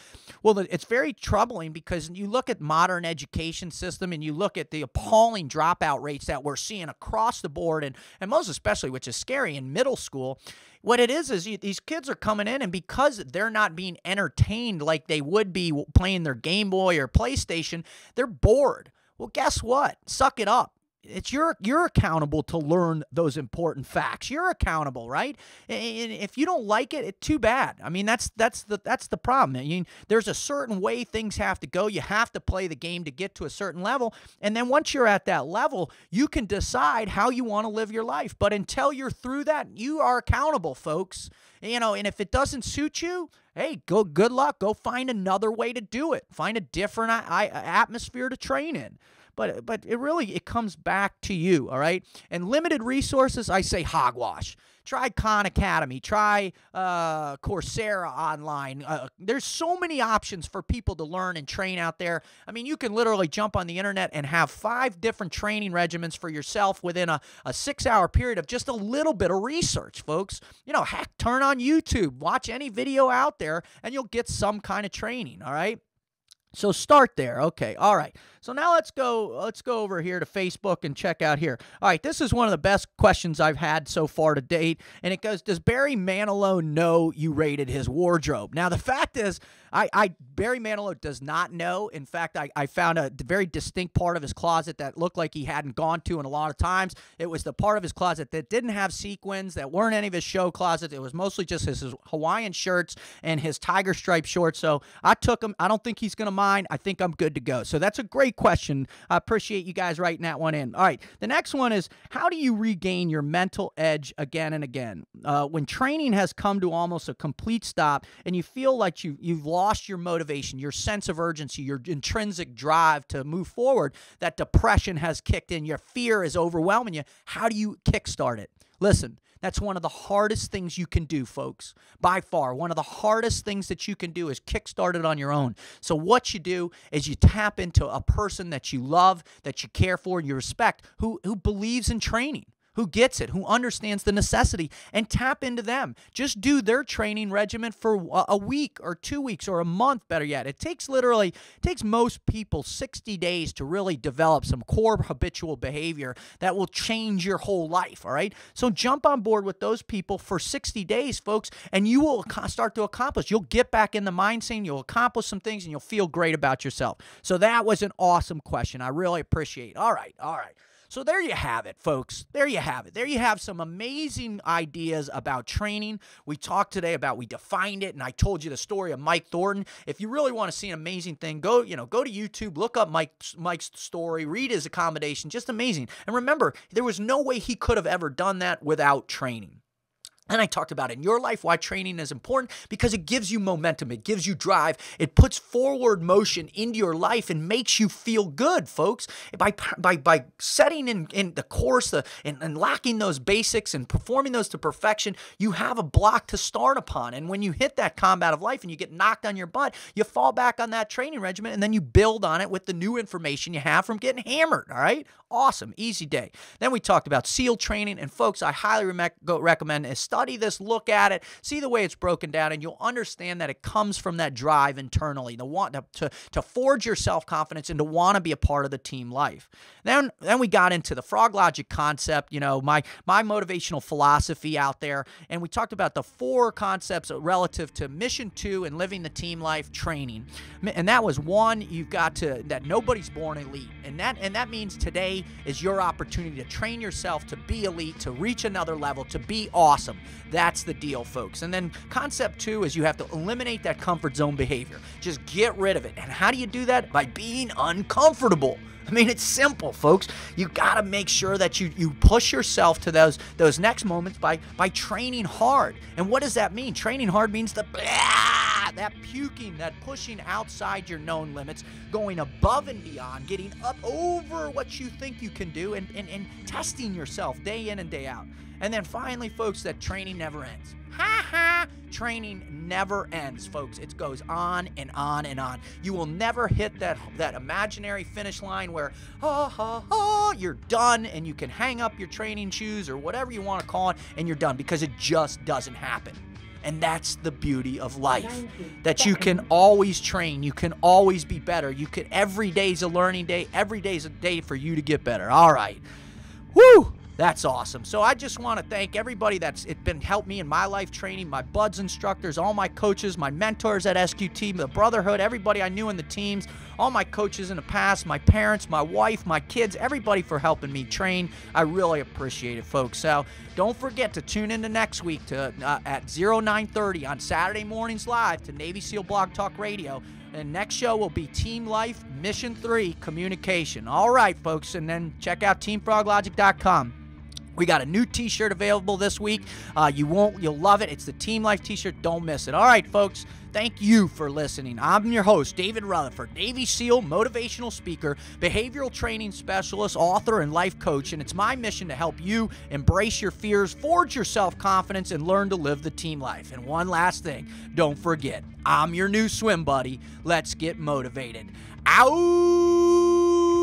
Well, it's very troubling because you look at modern education system and you look at the appalling dropout rates that we're seeing across the board and, and most especially, which is scary, in middle school. What it is is you, these kids are coming in, and because they're not being entertained like they would be playing their Game Boy or PlayStation, they're bored. Well, guess what? Suck it up it's you're you're accountable to learn those important facts. You're accountable, right? And if you don't like it, it too bad. I mean, that's that's the that's the problem. I mean, there's a certain way things have to go. You have to play the game to get to a certain level, and then once you're at that level, you can decide how you want to live your life. But until you're through that, you are accountable, folks. You know, and if it doesn't suit you, hey, go good luck. Go find another way to do it. Find a different i atmosphere to train in. But but it really it comes back to you, all right? And limited resources, I say hogwash. Try Khan Academy. Try uh, Coursera online. Uh, there's so many options for people to learn and train out there. I mean, you can literally jump on the internet and have five different training regimens for yourself within a, a six hour period of just a little bit of research, folks. You know, heck, turn on YouTube, watch any video out there, and you'll get some kind of training, all right? So start there. Okay. All right. So now let's go let's go over here to Facebook and check out here. All right, this is one of the best questions I've had so far to date and it goes does Barry Manilow know you raided his wardrobe? Now the fact is I, I Barry Manilow does not know. In fact, I, I found a very distinct part of his closet that looked like he hadn't gone to in a lot of times. It was the part of his closet that didn't have sequins, that weren't any of his show closets. It was mostly just his, his Hawaiian shirts and his tiger stripe shorts. So I took him. I don't think he's gonna mind. I think I'm good to go. So that's a great great question. I appreciate you guys writing that one in. All right. The next one is how do you regain your mental edge again and again? Uh, when training has come to almost a complete stop and you feel like you, you've lost your motivation, your sense of urgency, your intrinsic drive to move forward, that depression has kicked in, your fear is overwhelming you, how do you kickstart it? Listen, that's one of the hardest things you can do, folks. By far, one of the hardest things that you can do is kickstart it on your own. So, what you do is you tap into a person that you love, that you care for, and you respect, who, who believes in training who gets it, who understands the necessity, and tap into them. Just do their training regimen for a week or two weeks or a month, better yet. It takes literally, it takes most people 60 days to really develop some core habitual behavior that will change your whole life, all right? So jump on board with those people for 60 days, folks, and you will start to accomplish. You'll get back in the mind scene, you'll accomplish some things, and you'll feel great about yourself. So that was an awesome question. I really appreciate it. All right, all right. So there you have it, folks. There you have it. There you have some amazing ideas about training. We talked today about we defined it, and I told you the story of Mike Thornton. If you really want to see an amazing thing, go you know go to YouTube, look up Mike Mike's story, read his accommodation. Just amazing. And remember, there was no way he could have ever done that without training. And I talked about in your life why training is important because it gives you momentum, it gives you drive, it puts forward motion into your life and makes you feel good, folks. By by by setting in, in the course the, and, and those basics and performing those to perfection, you have a block to start upon. And when you hit that combat of life and you get knocked on your butt, you fall back on that training regimen and then you build on it with the new information you have from getting hammered. All right, awesome, easy day. Then we talked about SEAL training, and folks, I highly recommend is study this, look at it, see the way it's broken down, and you'll understand that it comes from that drive internally, the want to, to, to forge your self confidence and to want to be a part of the team life. Then then we got into the frog logic concept, you know, my my motivational philosophy out there, and we talked about the four concepts relative to mission two and living the team life training. And that was one, you've got to that nobody's born elite. And that and that means today is your opportunity to train yourself to be elite, to reach another level, to be awesome. That's the deal, folks. And then concept two is you have to eliminate that comfort zone behavior. Just get rid of it. And how do you do that? By being uncomfortable. I mean, it's simple, folks. You got to make sure that you you push yourself to those those next moments by by training hard. And what does that mean? Training hard means the blah, that puking, that pushing outside your known limits, going above and beyond, getting up over what you think you can do, and and, and testing yourself day in and day out. And then finally, folks, that training never ends. Ha ha! Training never ends, folks. It goes on and on and on. You will never hit that that imaginary finish line where ha ha ha you're done and you can hang up your training shoes or whatever you want to call it and you're done because it just doesn't happen. And that's the beauty of life. That you can always train, you can always be better. You can every day's a learning day, every day's a day for you to get better. All right. Woo! That's awesome. So I just want to thank everybody that's it been helped me in my life training, my BUD/S instructors, all my coaches, my mentors at SQT, the brotherhood, everybody I knew in the teams, all my coaches in the past, my parents, my wife, my kids, everybody for helping me train. I really appreciate it, folks. So don't forget to tune into next week to uh, at 0930 on Saturday mornings live to Navy SEAL Blog Talk Radio. And next show will be Team Life Mission 3 Communication. All right, folks. And then check out teamfroglogic.com. We got a new T-shirt available this week. Uh, you won't, you'll love it. It's the Team Life T-shirt. Don't miss it. All right, folks. Thank you for listening. I'm your host, David Rutherford, Navy SEAL, motivational speaker, behavioral training specialist, author, and life coach. And it's my mission to help you embrace your fears, forge your self confidence, and learn to live the team life. And one last thing don't forget, I'm your new swim buddy. Let's get motivated. Ow!